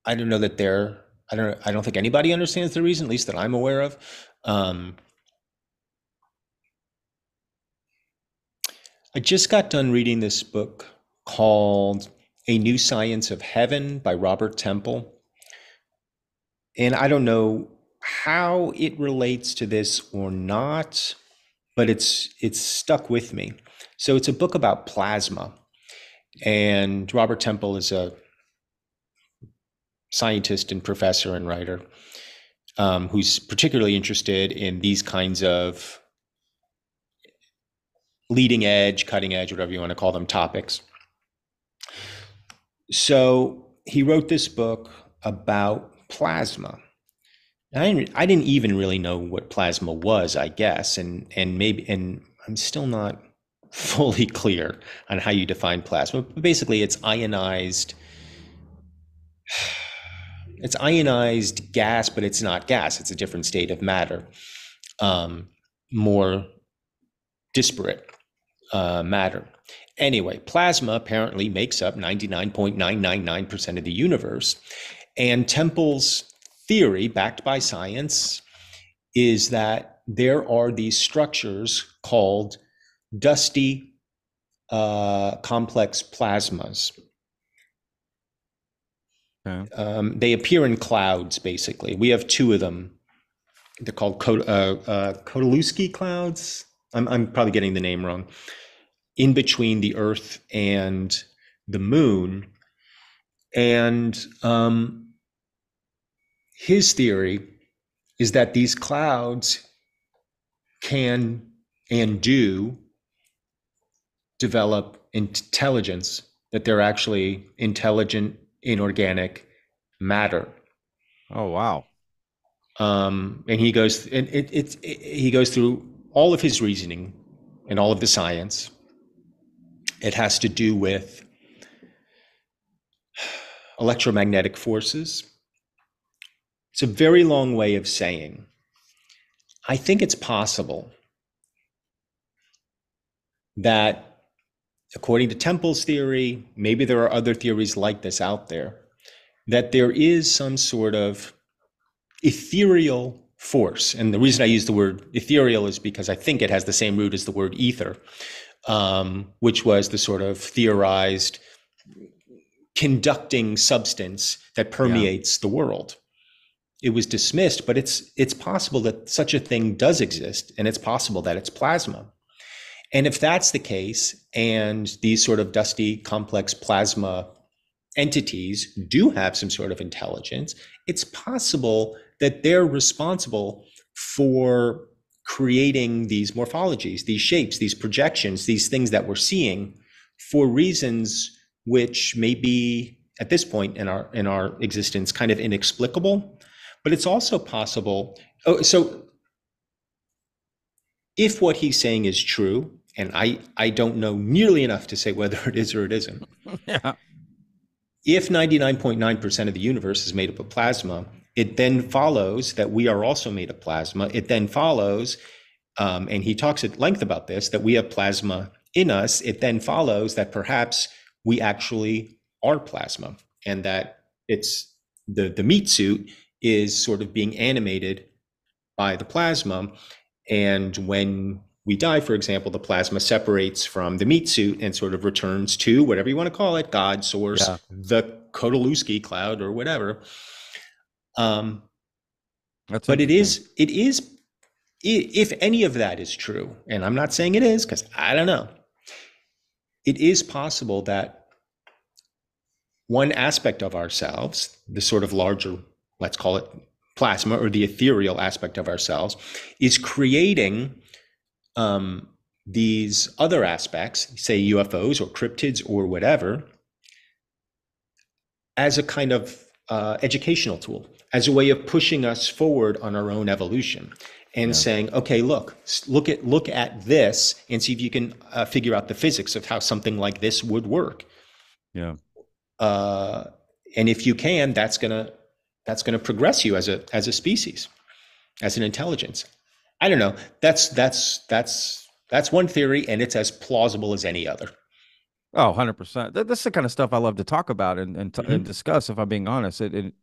Speaker 9: I, don't know that they're. I don't. I don't think anybody understands the reason, at least that I'm aware of. Um, I just got done reading this book called A New Science of Heaven by Robert Temple. And I don't know how it relates to this or not, but it's it's stuck with me. So it's a book about plasma. And Robert Temple is a scientist and professor and writer um, who's particularly interested in these kinds of leading edge, cutting edge, whatever you want to call them, topics. So he wrote this book about plasma. I didn't, I didn't even really know what plasma was, I guess, and and maybe and I'm still not [laughs] fully clear on how you define plasma. But basically, it's ionized. It's ionized gas, but it's not gas. It's a different state of matter, um, more disparate uh, matter. Anyway, plasma apparently makes up 99.999% of the universe. And Temple's theory, backed by science, is that there are these structures called dusty uh, complex plasmas.
Speaker 1: Okay.
Speaker 9: Um, they appear in clouds, basically. We have two of them. They're called Kod- uh, uh, clouds. I'm, I'm probably getting the name wrong. In between the Earth and the Moon. And um, his theory is that these clouds can and do develop intelligence, that they're actually intelligent, inorganic matter.
Speaker 1: Oh wow.
Speaker 9: Um, and he goes and it, it, it, he goes through all of his reasoning and all of the science. It has to do with electromagnetic forces. It's a very long way of saying, I think it's possible that, according to Temple's theory, maybe there are other theories like this out there, that there is some sort of ethereal force. And the reason I use the word ethereal is because I think it has the same root as the word ether, um, which was the sort of theorized conducting substance that permeates the world. It was dismissed, but it's it's possible that such a thing does exist, and it's possible that it's plasma. And if that's the case, and these sort of dusty, complex plasma entities do have some sort of intelligence, it's possible that they're responsible for creating these morphologies, these shapes, these projections, these things that we're seeing for reasons which may be at this point in our in our existence kind of inexplicable. But it's also possible. Oh, so if what he's saying is true, and I, I don't know nearly enough to say whether it is or it isn't. [laughs]
Speaker 1: yeah.
Speaker 9: If 99.9% of the universe is made up of plasma, it then follows that we are also made of plasma. It then follows, um, and he talks at length about this, that we have plasma in us. It then follows that perhaps we actually are plasma and that it's the the meat suit is sort of being animated by the plasma and when we die for example the plasma separates from the meat suit and sort of returns to whatever you want to call it god source
Speaker 1: Yeah.
Speaker 9: the Kotaluski cloud or whatever um
Speaker 1: That's
Speaker 9: but it is, it is, if any of that is true and i'm not saying it is because i don't know it is possible that one aspect of ourselves the sort of larger let's call it plasma or the ethereal aspect of ourselves is creating um, these other aspects say ufos or cryptids or whatever as a kind of uh, educational tool, as a way of pushing us forward on our own evolution, and saying, "Okay, look, look at look at this, and see if you can uh, figure out the physics of how something like this would work."
Speaker 1: Yeah.
Speaker 9: Uh, and if you can, that's gonna that's gonna progress you as a as a species, as an intelligence. I don't know. That's that's that's that's one theory, and it's as plausible as any other.
Speaker 1: Oh, 100%. That's the kind of stuff I love to talk about and and, t-
Speaker 9: Mm-hmm.
Speaker 1: and discuss, if I'm being honest. It, it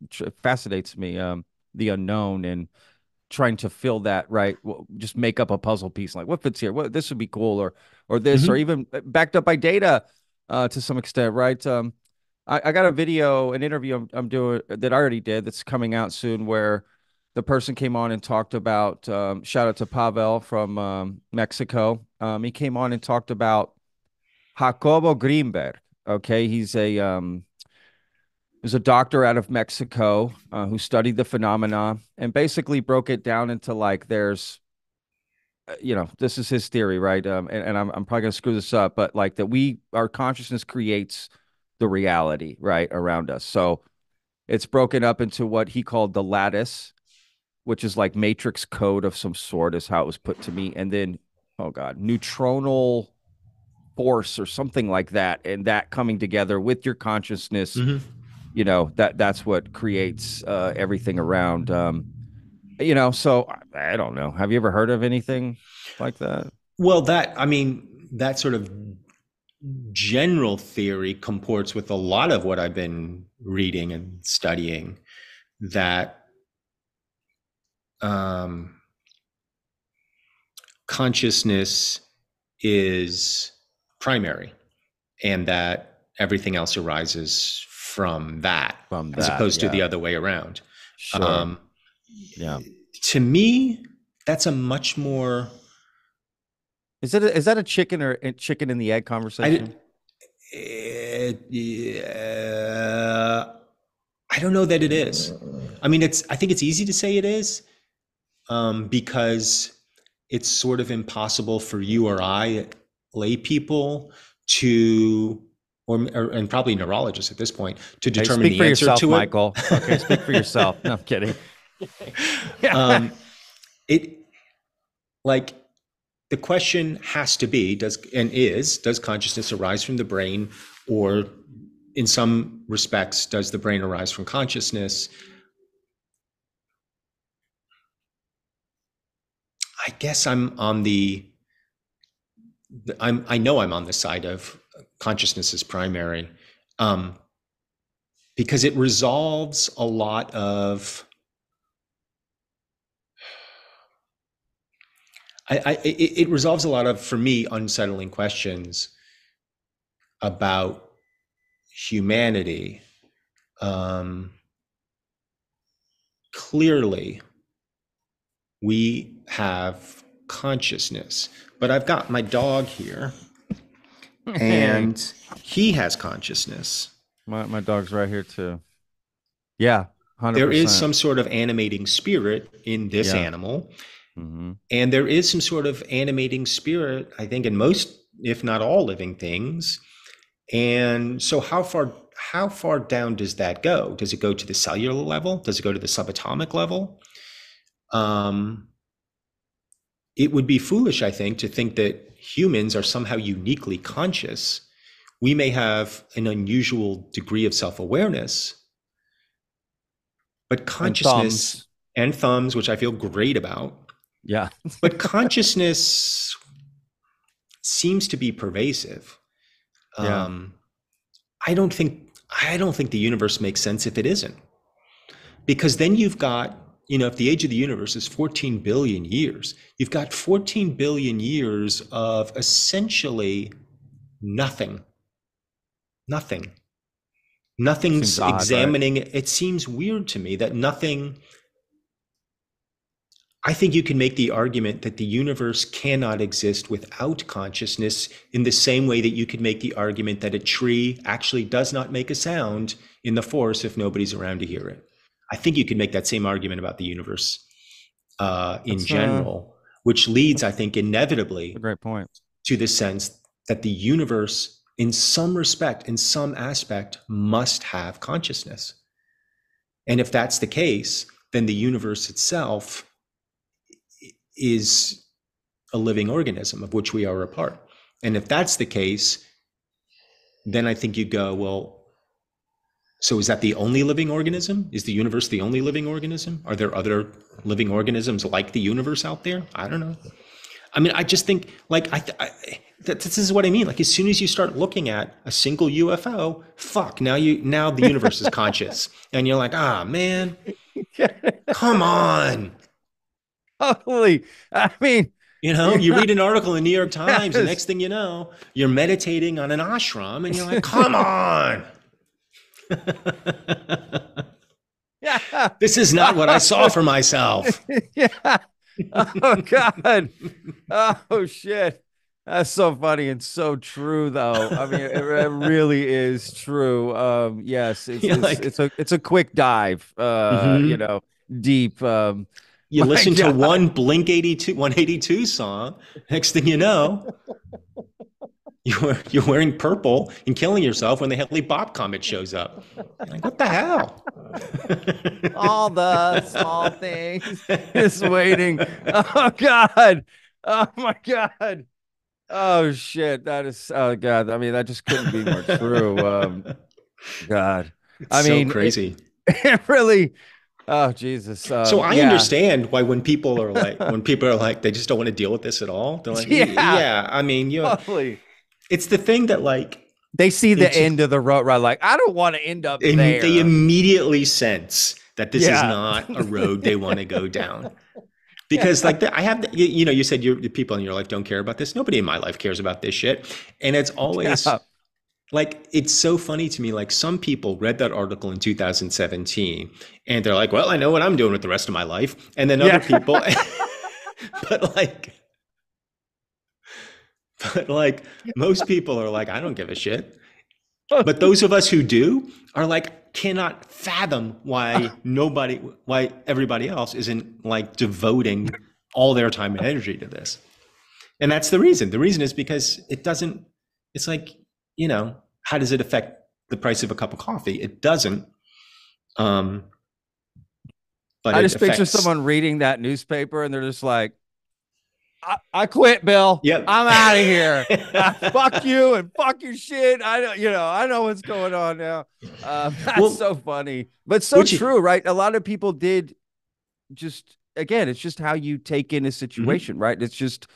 Speaker 1: fascinates me, um, the unknown and trying to fill that, right? Well, just make up a puzzle piece like what fits here? What this would be cool or or this
Speaker 9: Mm-hmm.
Speaker 1: or even uh, backed up by data uh, to some extent, right? Um, I, I got a video, an interview I'm, I'm doing that I already did that's coming out soon where the person came on and talked about um, shout out to Pavel from um, Mexico. Um, he came on and talked about Jacobo Grinberg. Okay, he's a um, he's a doctor out of Mexico uh, who studied the phenomena and basically broke it down into like there's, uh, you know, this is his theory, right? Um, and, and I'm I'm probably gonna screw this up, but like that we our consciousness creates the reality right around us. So it's broken up into what he called the lattice, which is like matrix code of some sort, is how it was put to me, and then oh god, neutronal force or something like that. And that coming together with your consciousness you know that that's what creates uh everything around um you know so I, I don't know. Have you ever heard of anything like that?
Speaker 9: Well, that I mean, that sort of general theory comports with a lot of what I've been reading and studying. That um, consciousness is primary, and that everything else arises from that,
Speaker 1: From
Speaker 9: as
Speaker 1: that,
Speaker 9: opposed to the other way around.
Speaker 1: sure
Speaker 9: Um,
Speaker 1: yeah
Speaker 9: to me, that's a much more
Speaker 1: is it a, is that a chicken or a chicken in the egg conversation
Speaker 9: Uh, I don't know that it is. I mean, it's. I think it's easy to say it is, um, because it's sort of impossible for you or I, lay people, to, or, or and probably neurologists at this point, to
Speaker 1: Hey,
Speaker 9: determine
Speaker 1: speak
Speaker 9: the
Speaker 1: for
Speaker 9: answer
Speaker 1: yourself
Speaker 9: to it.
Speaker 1: michael. Okay speak for yourself. No i'm kidding. [laughs]
Speaker 9: Um, it like the question has to be does and is does consciousness arise from the brain or in some respects does the brain arise from consciousness i guess i'm on the i'm i know i'm on the side of consciousness is primary um because it resolves a lot of I, I it, it resolves a lot of for me unsettling questions about humanity. Um, clearly, we have consciousness, but I've got my dog here, and [laughs] he has consciousness.
Speaker 1: my, my dog's right here too yeah 100%.
Speaker 9: There is some sort of animating spirit in this
Speaker 1: Yeah.
Speaker 9: animal.
Speaker 1: Mhm.
Speaker 9: And there is some sort of animating spirit, I think, in most, if not all, living things. And so, how far how far down does that go? Does it go to the cellular level? Does it go to the subatomic level? Um, it would be foolish, I think, to think that humans are somehow uniquely conscious. We may have an unusual degree of self awareness, but
Speaker 1: And
Speaker 9: consciousness
Speaker 1: thumbs.
Speaker 9: and thumbs, which I feel great about,
Speaker 1: yeah [laughs]
Speaker 9: but consciousness seems to be pervasive
Speaker 1: Yeah.
Speaker 9: um I don't think I don't think the universe makes sense if it isn't. Because then you've got, you know, if the age of the universe is 14 billion years, you've got 14 billion years of essentially nothing. Nothing. Nothing's
Speaker 1: odd, right?
Speaker 9: examining it seems weird to me that nothing I think you can make the argument that the universe cannot exist without consciousness in the same way that you could make the argument that a tree actually does not make a sound in the forest if nobody's around to hear it. I think you can make that same argument about the universe uh, in
Speaker 1: That's, uh,
Speaker 9: general, which leads, I think, inevitably
Speaker 1: A great point.
Speaker 9: to the sense that the universe, in some respect, in some aspect, must have consciousness. And if that's the case, then the universe itself is a living organism of which we are a part. And if that's the case, then I think you go, well, so is that the only living organism? Is the universe the only living organism? Are there other living organisms like the universe out there? I don't know. I mean, I just think like I, I that this is what I mean. Like as soon as you start looking at a single UFO, fuck, now you now the universe is conscious, [laughs] and you're like, ah, man, [laughs] come on.
Speaker 1: Holy, I mean,
Speaker 9: You know, you [laughs] read an article in the New York Times, the
Speaker 1: Yes.
Speaker 9: next thing you know, you're meditating on an ashram, and you're like, come on.
Speaker 1: Yeah, [laughs]
Speaker 9: This is not what I saw for myself. [laughs]
Speaker 1: yeah. Oh God. Oh shit. That's so funny and so true, though. I mean, it, it really is true. Um, yes, it's,
Speaker 9: like-
Speaker 1: it's a it's a quick dive. Uh,
Speaker 9: Mhm.
Speaker 1: you know, deep. Um,
Speaker 9: You [laughs] listen to one Blink 82, 182 song. Next thing you know, [laughs] you're you're wearing purple and killing yourself when the Hale-Bopp comet shows up. Like, what the hell? [laughs]
Speaker 1: all the small things just waiting. Oh God. Oh my God. Oh shit. That is oh God. I mean, that just couldn't be more true. Um God. I
Speaker 9: It's so
Speaker 1: mean,
Speaker 9: crazy.
Speaker 1: It [laughs] really oh Jesus. Um,
Speaker 9: so I
Speaker 1: yeah.
Speaker 9: understand why when people are like when people are like they just don't want to deal with this at all. They're like, yeah,
Speaker 1: Yeah.
Speaker 9: yeah. I mean, you.
Speaker 1: Totally.
Speaker 9: It's the thing that like
Speaker 1: They see the end of the road, right? Like, I don't want to end up
Speaker 9: im-
Speaker 1: there.
Speaker 9: they immediately sense that this is not a road they want to go [laughs] down. Because like the, I have, the, you, you know, you said your the people in your life don't care about this. Nobody in my life cares about this shit, and it's always
Speaker 1: Yeah.
Speaker 9: like it's so funny to me. Like some people read that article in 2017, and they're like, "Well, I know what I'm doing with the rest of my life," and then other
Speaker 1: Yeah.
Speaker 9: people, [laughs] [laughs] but like, but like most people are like, "I don't give a shit." [laughs] but those of us who do are like cannot fathom why [laughs] nobody why everybody else isn't like devoting all their time and energy to this. And that's the reason. The reason is because it doesn't it's like you know how does it affect the price of a cup of coffee? It doesn't um but
Speaker 1: I just picture
Speaker 9: affects-
Speaker 1: someone reading that newspaper and they're just like, I, I quit, Bill.
Speaker 9: Yep.
Speaker 1: I'm out of here. [laughs] Fuck you and fuck your shit. I know, you know, I know what's going on now. Um, [laughs] that's
Speaker 9: Well,
Speaker 1: so funny, but so true, right? A lot of people did just, again, it's just how you take in a situation, right? It's just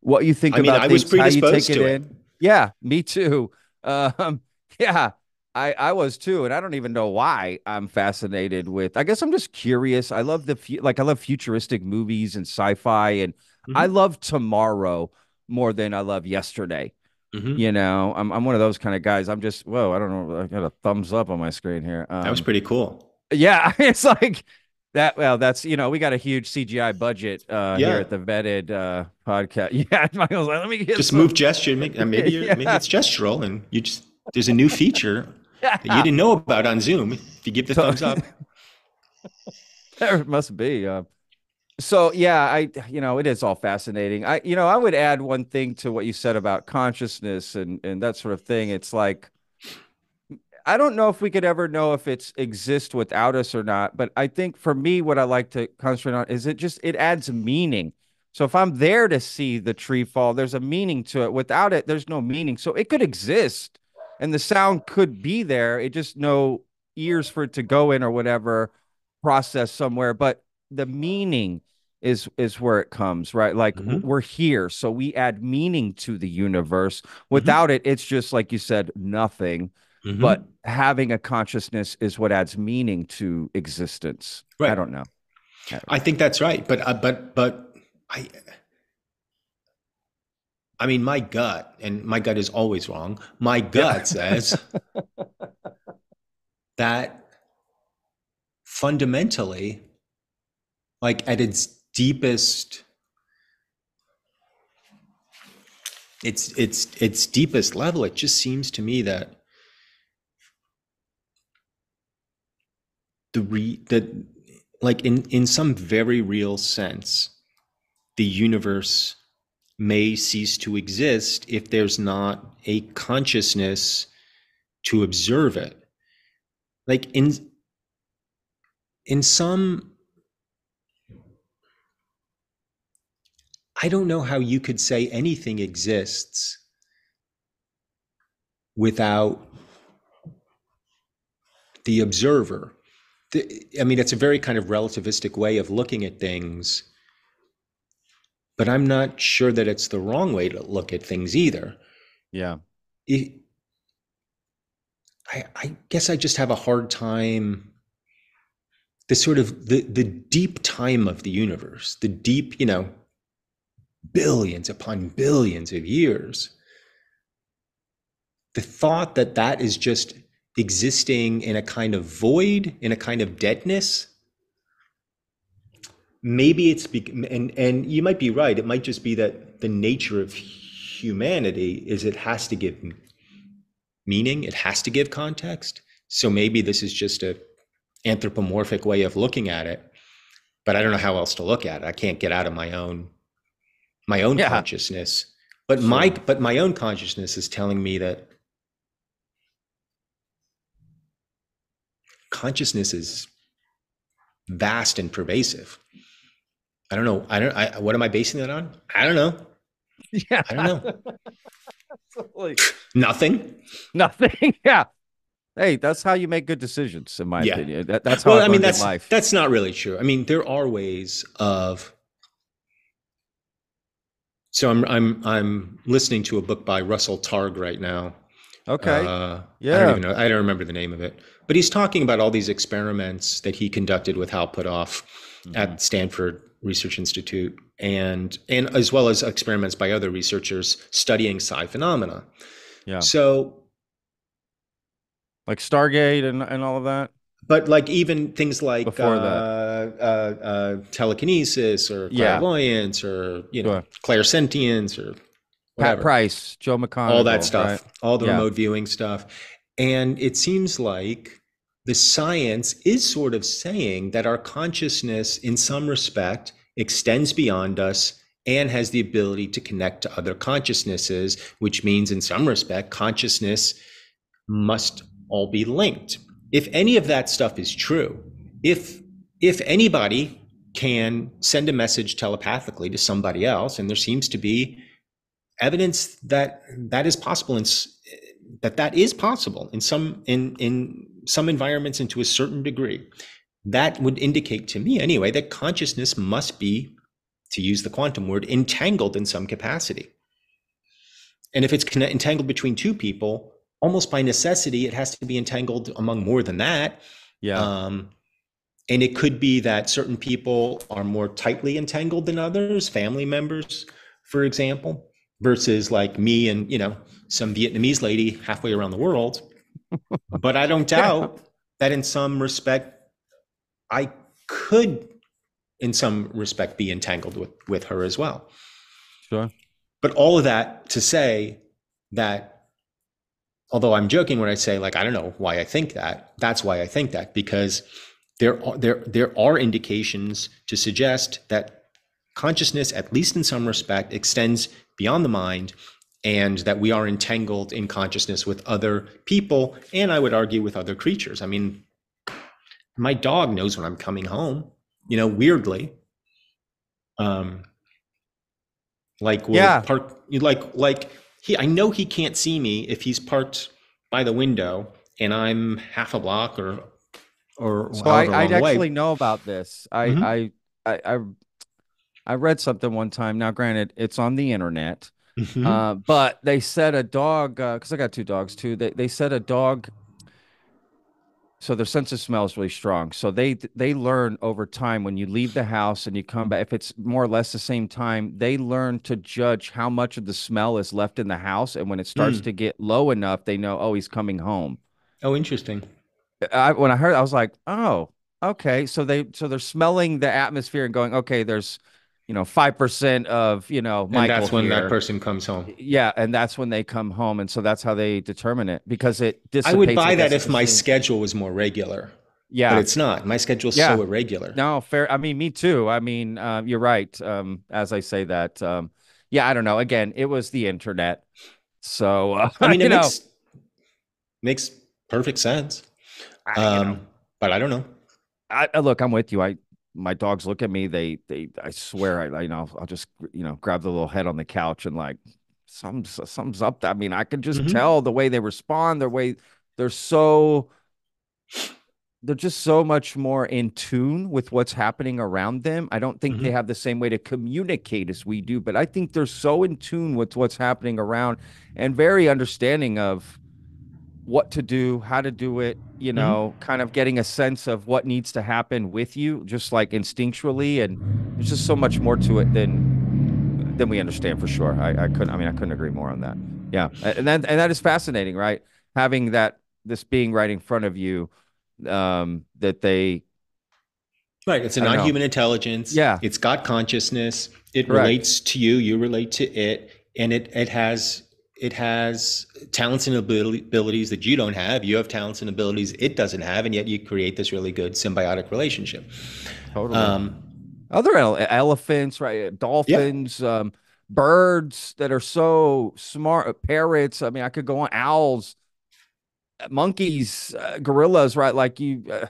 Speaker 1: what you think
Speaker 9: Mm-hmm. I mean,
Speaker 1: about
Speaker 9: I was
Speaker 1: things, how you take
Speaker 9: predisposed
Speaker 1: it
Speaker 9: it.
Speaker 1: in. Yeah, me too. [laughs] Um, yeah, I I was too, and I don't even know why I'm fascinated with. I guess I'm just curious. I love the like I love futuristic movies and sci-fi, and I
Speaker 9: Mm-hmm.
Speaker 1: love tomorrow more than I love yesterday.
Speaker 9: Mhm.
Speaker 1: You know, I'm I'm one of those kind of guys. I'm just whoa. I don't know. I got a thumbs up on my screen here. Um,
Speaker 9: that was pretty cool
Speaker 1: yeah, [laughs] it's like that. Well, that's you know, we got a huge CGI budget uh
Speaker 9: Yeah.
Speaker 1: here at the vetted uh podcast. [laughs] Yeah, Michael's like, let me
Speaker 9: just
Speaker 1: some-
Speaker 9: move gesture make, uh, maybe you're, [laughs] maybe
Speaker 1: Yeah.
Speaker 9: it's gestural and you just there's a new feature that you didn't know about on zoom if you give the thumbs up
Speaker 1: There must be. Uh, so yeah, I you know it is all fascinating. I you know I would add one thing to what you said about consciousness and and that sort of thing. It's like I don't know if we could ever know if it's exist without us or not. But I think for me, what I like to concentrate on is it just it adds meaning. So if I'm there to see the tree fall, there's a meaning to it. Without it, there's no meaning. So it could exist, and the sound could be there. It just no ears for it to go in or whatever process somewhere but the meaning is is where it comes right like
Speaker 9: Mhm.
Speaker 1: we're here so we add meaning to the universe without it it's just like you said nothing
Speaker 9: Mhm.
Speaker 1: but having a consciousness is what adds meaning to existence. I don't know.
Speaker 9: I think that's right, but uh, but but I I mean my gut and my gut is always wrong. My gut says [laughs] that fundamentally like at its deepest its its its deepest level it just seems to me that the re that like in in some very real sense the universe may cease to exist if there's not a consciousness to observe it. Like in in some i don't know how you could say anything exists without the observer the, I mean, it's a very kind of relativistic way of looking at things, but I'm not sure that it's the wrong way to look at things either.
Speaker 1: Yeah.
Speaker 9: It, I, I guess I just have a hard time. The sort of the the deep time of the universe, the deep, you know, billions upon billions of years. The thought that that is just existing in a kind of void, in a kind of deadness. Maybe it's and and you might be right. It might just be that the nature of humanity is it has to give meaning. It has to give context. So maybe this is just a anthropomorphic way of looking at it. But I don't know how else to look at it. I can't get out of my own my own
Speaker 1: Yeah.
Speaker 9: consciousness. But my but my own consciousness is telling me that consciousness is vast and pervasive. I don't know. I don't. I, what am I basing that on? I don't know.
Speaker 1: Yeah.
Speaker 9: I don't know.
Speaker 1: Absolutely.
Speaker 9: Nothing.
Speaker 1: Nothing. [laughs] Yeah. Hey, that's how you make good decisions, in my
Speaker 9: Yeah.
Speaker 1: opinion. That, that's how
Speaker 9: well,
Speaker 1: I,
Speaker 9: I mean, that's
Speaker 1: life.
Speaker 9: that's not really true. I mean, there are ways of. So I'm I'm I'm listening to a book by Russell Targ right now.
Speaker 1: Okay.
Speaker 9: Uh, I don't even know. I don't remember the name of it, but he's talking about all these experiments that he conducted with Hal Puthoff
Speaker 1: Mm-hmm.
Speaker 9: at Stanford Research Institute, and and as well as experiments by other researchers studying psi phenomena.
Speaker 1: Yeah.
Speaker 9: So,
Speaker 1: like Stargate and, and all of that.
Speaker 9: But like even things like
Speaker 1: Before
Speaker 9: uh. Uh, uh, telekinesis or
Speaker 1: Yeah.
Speaker 9: clairvoyance or you know
Speaker 1: Sure.
Speaker 9: clairsentience or
Speaker 1: Pat. Price, Joe McMoneagle.
Speaker 9: all that stuff,
Speaker 1: right?
Speaker 9: all the
Speaker 1: Yeah.
Speaker 9: remote viewing stuff. And it seems like the science is sort of saying that our consciousness, in some respect, extends beyond us and has the ability to connect to other consciousnesses, which means, in some respect, consciousness must all be linked. If any of that stuff is true, if if anybody can send a message telepathically to somebody else, and there seems to be evidence that that is possible in that that is possible in some in in some environments and to a certain degree that would indicate to me anyway that consciousness must be to use the quantum word entangled in some capacity. And if it's entangled between two people almost by necessity it has to be entangled among more than that
Speaker 1: Yeah.
Speaker 9: um, and it could be that certain people are more tightly entangled than others, family members, for example, versus like me and, you know, some Vietnamese lady halfway around the world. [laughs] but I don't doubt that in some respect, I could, in some respect, be entangled with, with her as well.
Speaker 1: Sure.
Speaker 9: But all of that to say that, although I'm joking when I say like I don't know why I think that, that's why I think that because there are there there are indications to suggest that consciousness, at least in some respect, extends beyond the mind, and that we are entangled in consciousness with other people, and I would argue with other creatures. I mean, my dog knows when I'm coming home. You know, weirdly. Um, like we'll
Speaker 1: Yeah.
Speaker 9: park like like he I know he can't see me if he's parked by the window and I'm half a block or or
Speaker 1: So I, I actually know about this. I,
Speaker 9: Mhm.
Speaker 1: I, I, I, I read something one time. Now, granted, it's on the internet,
Speaker 9: Mhm.
Speaker 1: Uh, but they said a dog, because I got two dogs too. They they said a dog. So their sense of smell is really strong. So they they learn over time when you leave the house and you come back. If it's more or less the same time, they learn to judge how much of the smell is left in the house. And when it starts
Speaker 9: Mm.
Speaker 1: to get low enough, they know, oh, he's coming home.
Speaker 9: Oh, interesting.
Speaker 1: I when I heard, I was like, oh, okay. So they so they're smelling the atmosphere and going, okay, there's, you know, five percent of you know,
Speaker 9: And that's when
Speaker 1: here.
Speaker 9: that person comes home.
Speaker 1: Yeah, and that's when they come home, and so that's how they determine it because it.
Speaker 9: I would buy that if my schedule was more regular.
Speaker 1: Yeah,
Speaker 9: But it's not. My schedule's
Speaker 1: Yeah.
Speaker 9: so irregular.
Speaker 1: No, fair. I mean, me too. I mean, uh, you're right. Um, as I say that, um, yeah, I don't know. Again, it was the internet, so uh,
Speaker 9: I mean, it [laughs]
Speaker 1: know,
Speaker 9: makes makes perfect sense.
Speaker 1: I- you know.
Speaker 9: Um, but I don't know.
Speaker 1: I, I look, I'm with you. I my dogs look at me. They they. I swear, I, I you know, I'll just you know grab the little head on the couch and like some something's up. I mean, I can just
Speaker 9: Mhm.
Speaker 1: tell the way they respond, their way they're so. They're just so much more in tune with what's happening around them. I don't think they have the same way to communicate as we do, but I think they're so in tune with what's happening around and very understanding of what to do, how to do it, you know, kind of getting a sense of what needs to happen with you, just like instinctually. And there's just so much more to it than than we understand for sure. I, I couldn't I mean I couldn't agree more on that. Yeah. And that and that is fascinating, right? Having that this being right in front of you, um, that they
Speaker 9: Right. It's a non-human intelligence.
Speaker 1: Yeah.
Speaker 9: It's got consciousness. It
Speaker 1: Correct.
Speaker 9: relates to you. You relate to it, and it it has it has talents and abilities that you don't have. You have talents and abilities it doesn't have, and yet you create this really good symbiotic relationship.
Speaker 1: totally
Speaker 9: Um,
Speaker 1: other ele- elephants, right? Dolphins, um, birds that are so smart, uh, parrots. I mean, I could go on owls, uh, monkeys, uh, gorillas, right? Like you, uh,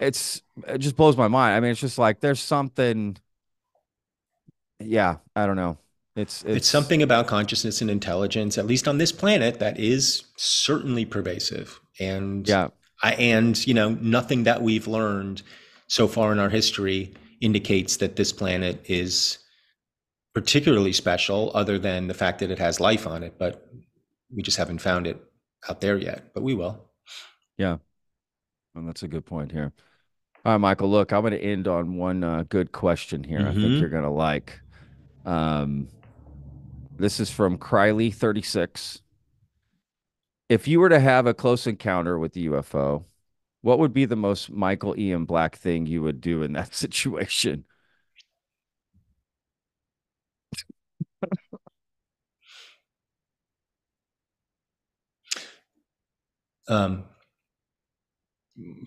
Speaker 1: it's it just blows my mind. I mean, it's just like there's something. Yeah, I don't know. It's it's,
Speaker 9: it's something about consciousness and intelligence, at least on this planet, that is certainly pervasive. And
Speaker 1: Yeah,
Speaker 9: I, and you know, nothing that we've learned so far in our history indicates that this planet is particularly special, other than the fact that it has life on it. But we just haven't found it out there yet. But we will.
Speaker 1: Yeah, well, that's a good point here. All right, Michael. Look, I'm going to end on one uh, good question here. I think
Speaker 9: Mhm.
Speaker 1: you're going to like. Um, this is from Criley 36. If you were to have a close encounter with the UFO, what would be the most Michael Ian Black thing you would do in that [laughs] situation?
Speaker 9: um,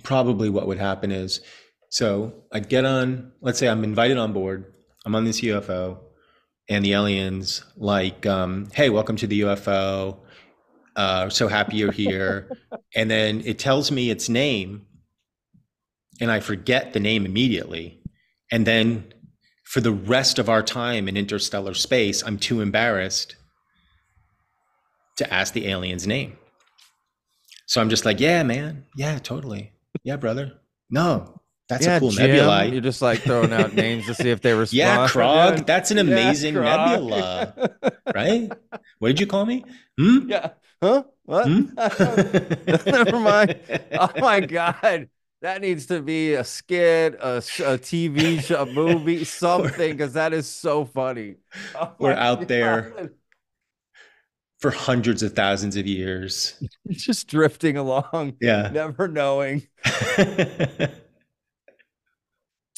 Speaker 9: probably what would happen is so I'd get on, let's say I'm invited on board, I'm on this UFO, and the aliens like, um, hey, welcome to the UFO. Uh, so happy you're here. [laughs] and then it tells me its name, and I forget the name immediately. And then for the rest of our time in interstellar space, I'm too embarrassed to ask the alien's name. So I'm just like, yeah, man. Yeah, totally. Yeah, brother. No, that's
Speaker 1: yeah,
Speaker 9: a cool
Speaker 1: Jim,
Speaker 9: nebula.
Speaker 1: You're just like throwing out names to see if they [laughs] respond.
Speaker 9: Yeah, Krog.
Speaker 1: Yeah. [laughs]
Speaker 9: That's an amazing
Speaker 1: Krog.
Speaker 9: nebula, [laughs] right? What did you call me? Hmm?
Speaker 1: Yeah. Huh? What?
Speaker 9: Hmm?
Speaker 1: Never mind. Oh my god. That needs to be a skit, a TV show, a movie, something, because that is so funny. Oh
Speaker 9: We're out there. For hundreds of thousands of years.
Speaker 1: just drifting along,
Speaker 9: Yeah.
Speaker 1: never knowing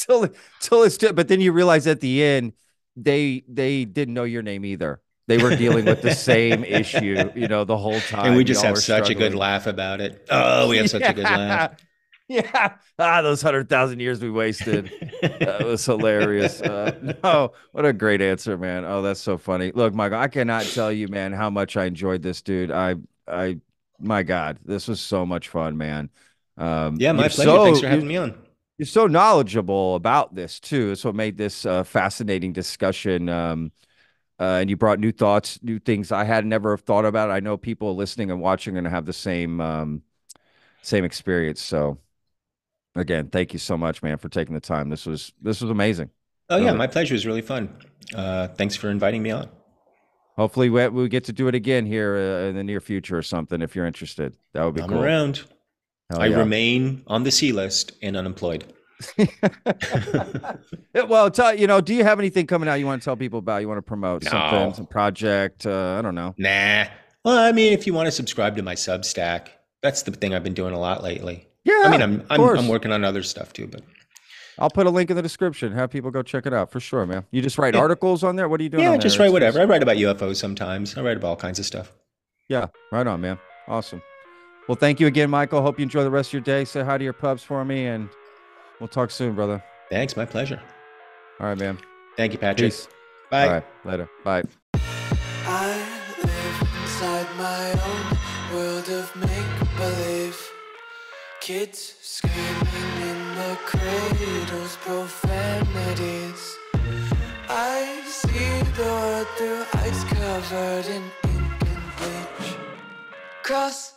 Speaker 1: till till it's but then you realize at the end they they didn't know your name either. They were dealing with the same [laughs] issue, you know, the whole time.
Speaker 9: and we just
Speaker 1: Y'all
Speaker 9: have such a good laugh about it. Oh, we have such a good laugh. [laughs]
Speaker 1: Yeah. Ah, those hundred thousand years we wasted. that was hilarious. Uh, no, what a great answer, man. Oh, that's so funny. Look, Michael, I cannot tell you, man, how much I enjoyed this, dude. I, I, my God, this was so much fun, man. Um,
Speaker 9: Yeah, my pleasure.
Speaker 1: so-
Speaker 9: Thanks for having me on.
Speaker 1: You're so knowledgeable about this too. It's what made this uh, fascinating discussion. Um, uh, and you brought new thoughts, new things I had never thought about. I know people listening and watching are going to have the same, um, same experience. So, again, thank you so much, man, for taking the time. This was this was amazing.
Speaker 9: Oh, yeah, my pleasure. It was really fun. Uh, thanks for inviting me on.
Speaker 1: Hopefully, we, we get to do it again here uh, in the near future or something. If you're interested, that would be
Speaker 9: I'm
Speaker 1: cool.
Speaker 9: around.
Speaker 1: Hell
Speaker 9: I
Speaker 1: yeah.
Speaker 9: remain on the C list and unemployed. [laughs]
Speaker 1: Well, tell you know, do you have anything coming out you want to tell people about? You want to promote something, some project? Uh, I don't know.
Speaker 9: Nah. Well, I mean, if you want to subscribe to my Substack, that's the thing I've been doing a lot lately.
Speaker 1: Yeah,
Speaker 9: I mean, I'm I'm. I'm working on other stuff too, but
Speaker 1: I'll put a link in the description. Have people go check it out for sure, man. You just write
Speaker 9: Yeah.
Speaker 1: articles on there. What are you doing?
Speaker 9: yeah, just write whatever. I write about UFOs sometimes. I write about all kinds of stuff.
Speaker 1: Yeah, right on, man. Awesome. Well, thank you again, Michael. Hope you enjoy the rest of your day. Say hi to your pubs for me, and we'll talk soon, brother.
Speaker 9: Thanks, my pleasure.
Speaker 1: All right, man.
Speaker 9: Thank you, Patrick.
Speaker 1: Peace.
Speaker 9: Bye.
Speaker 1: All right, later. Bye.
Speaker 10: I live inside my own world of make believe. Kids screaming in the cradles, profanities. I see the world through ice covered in ink and bleach. Cross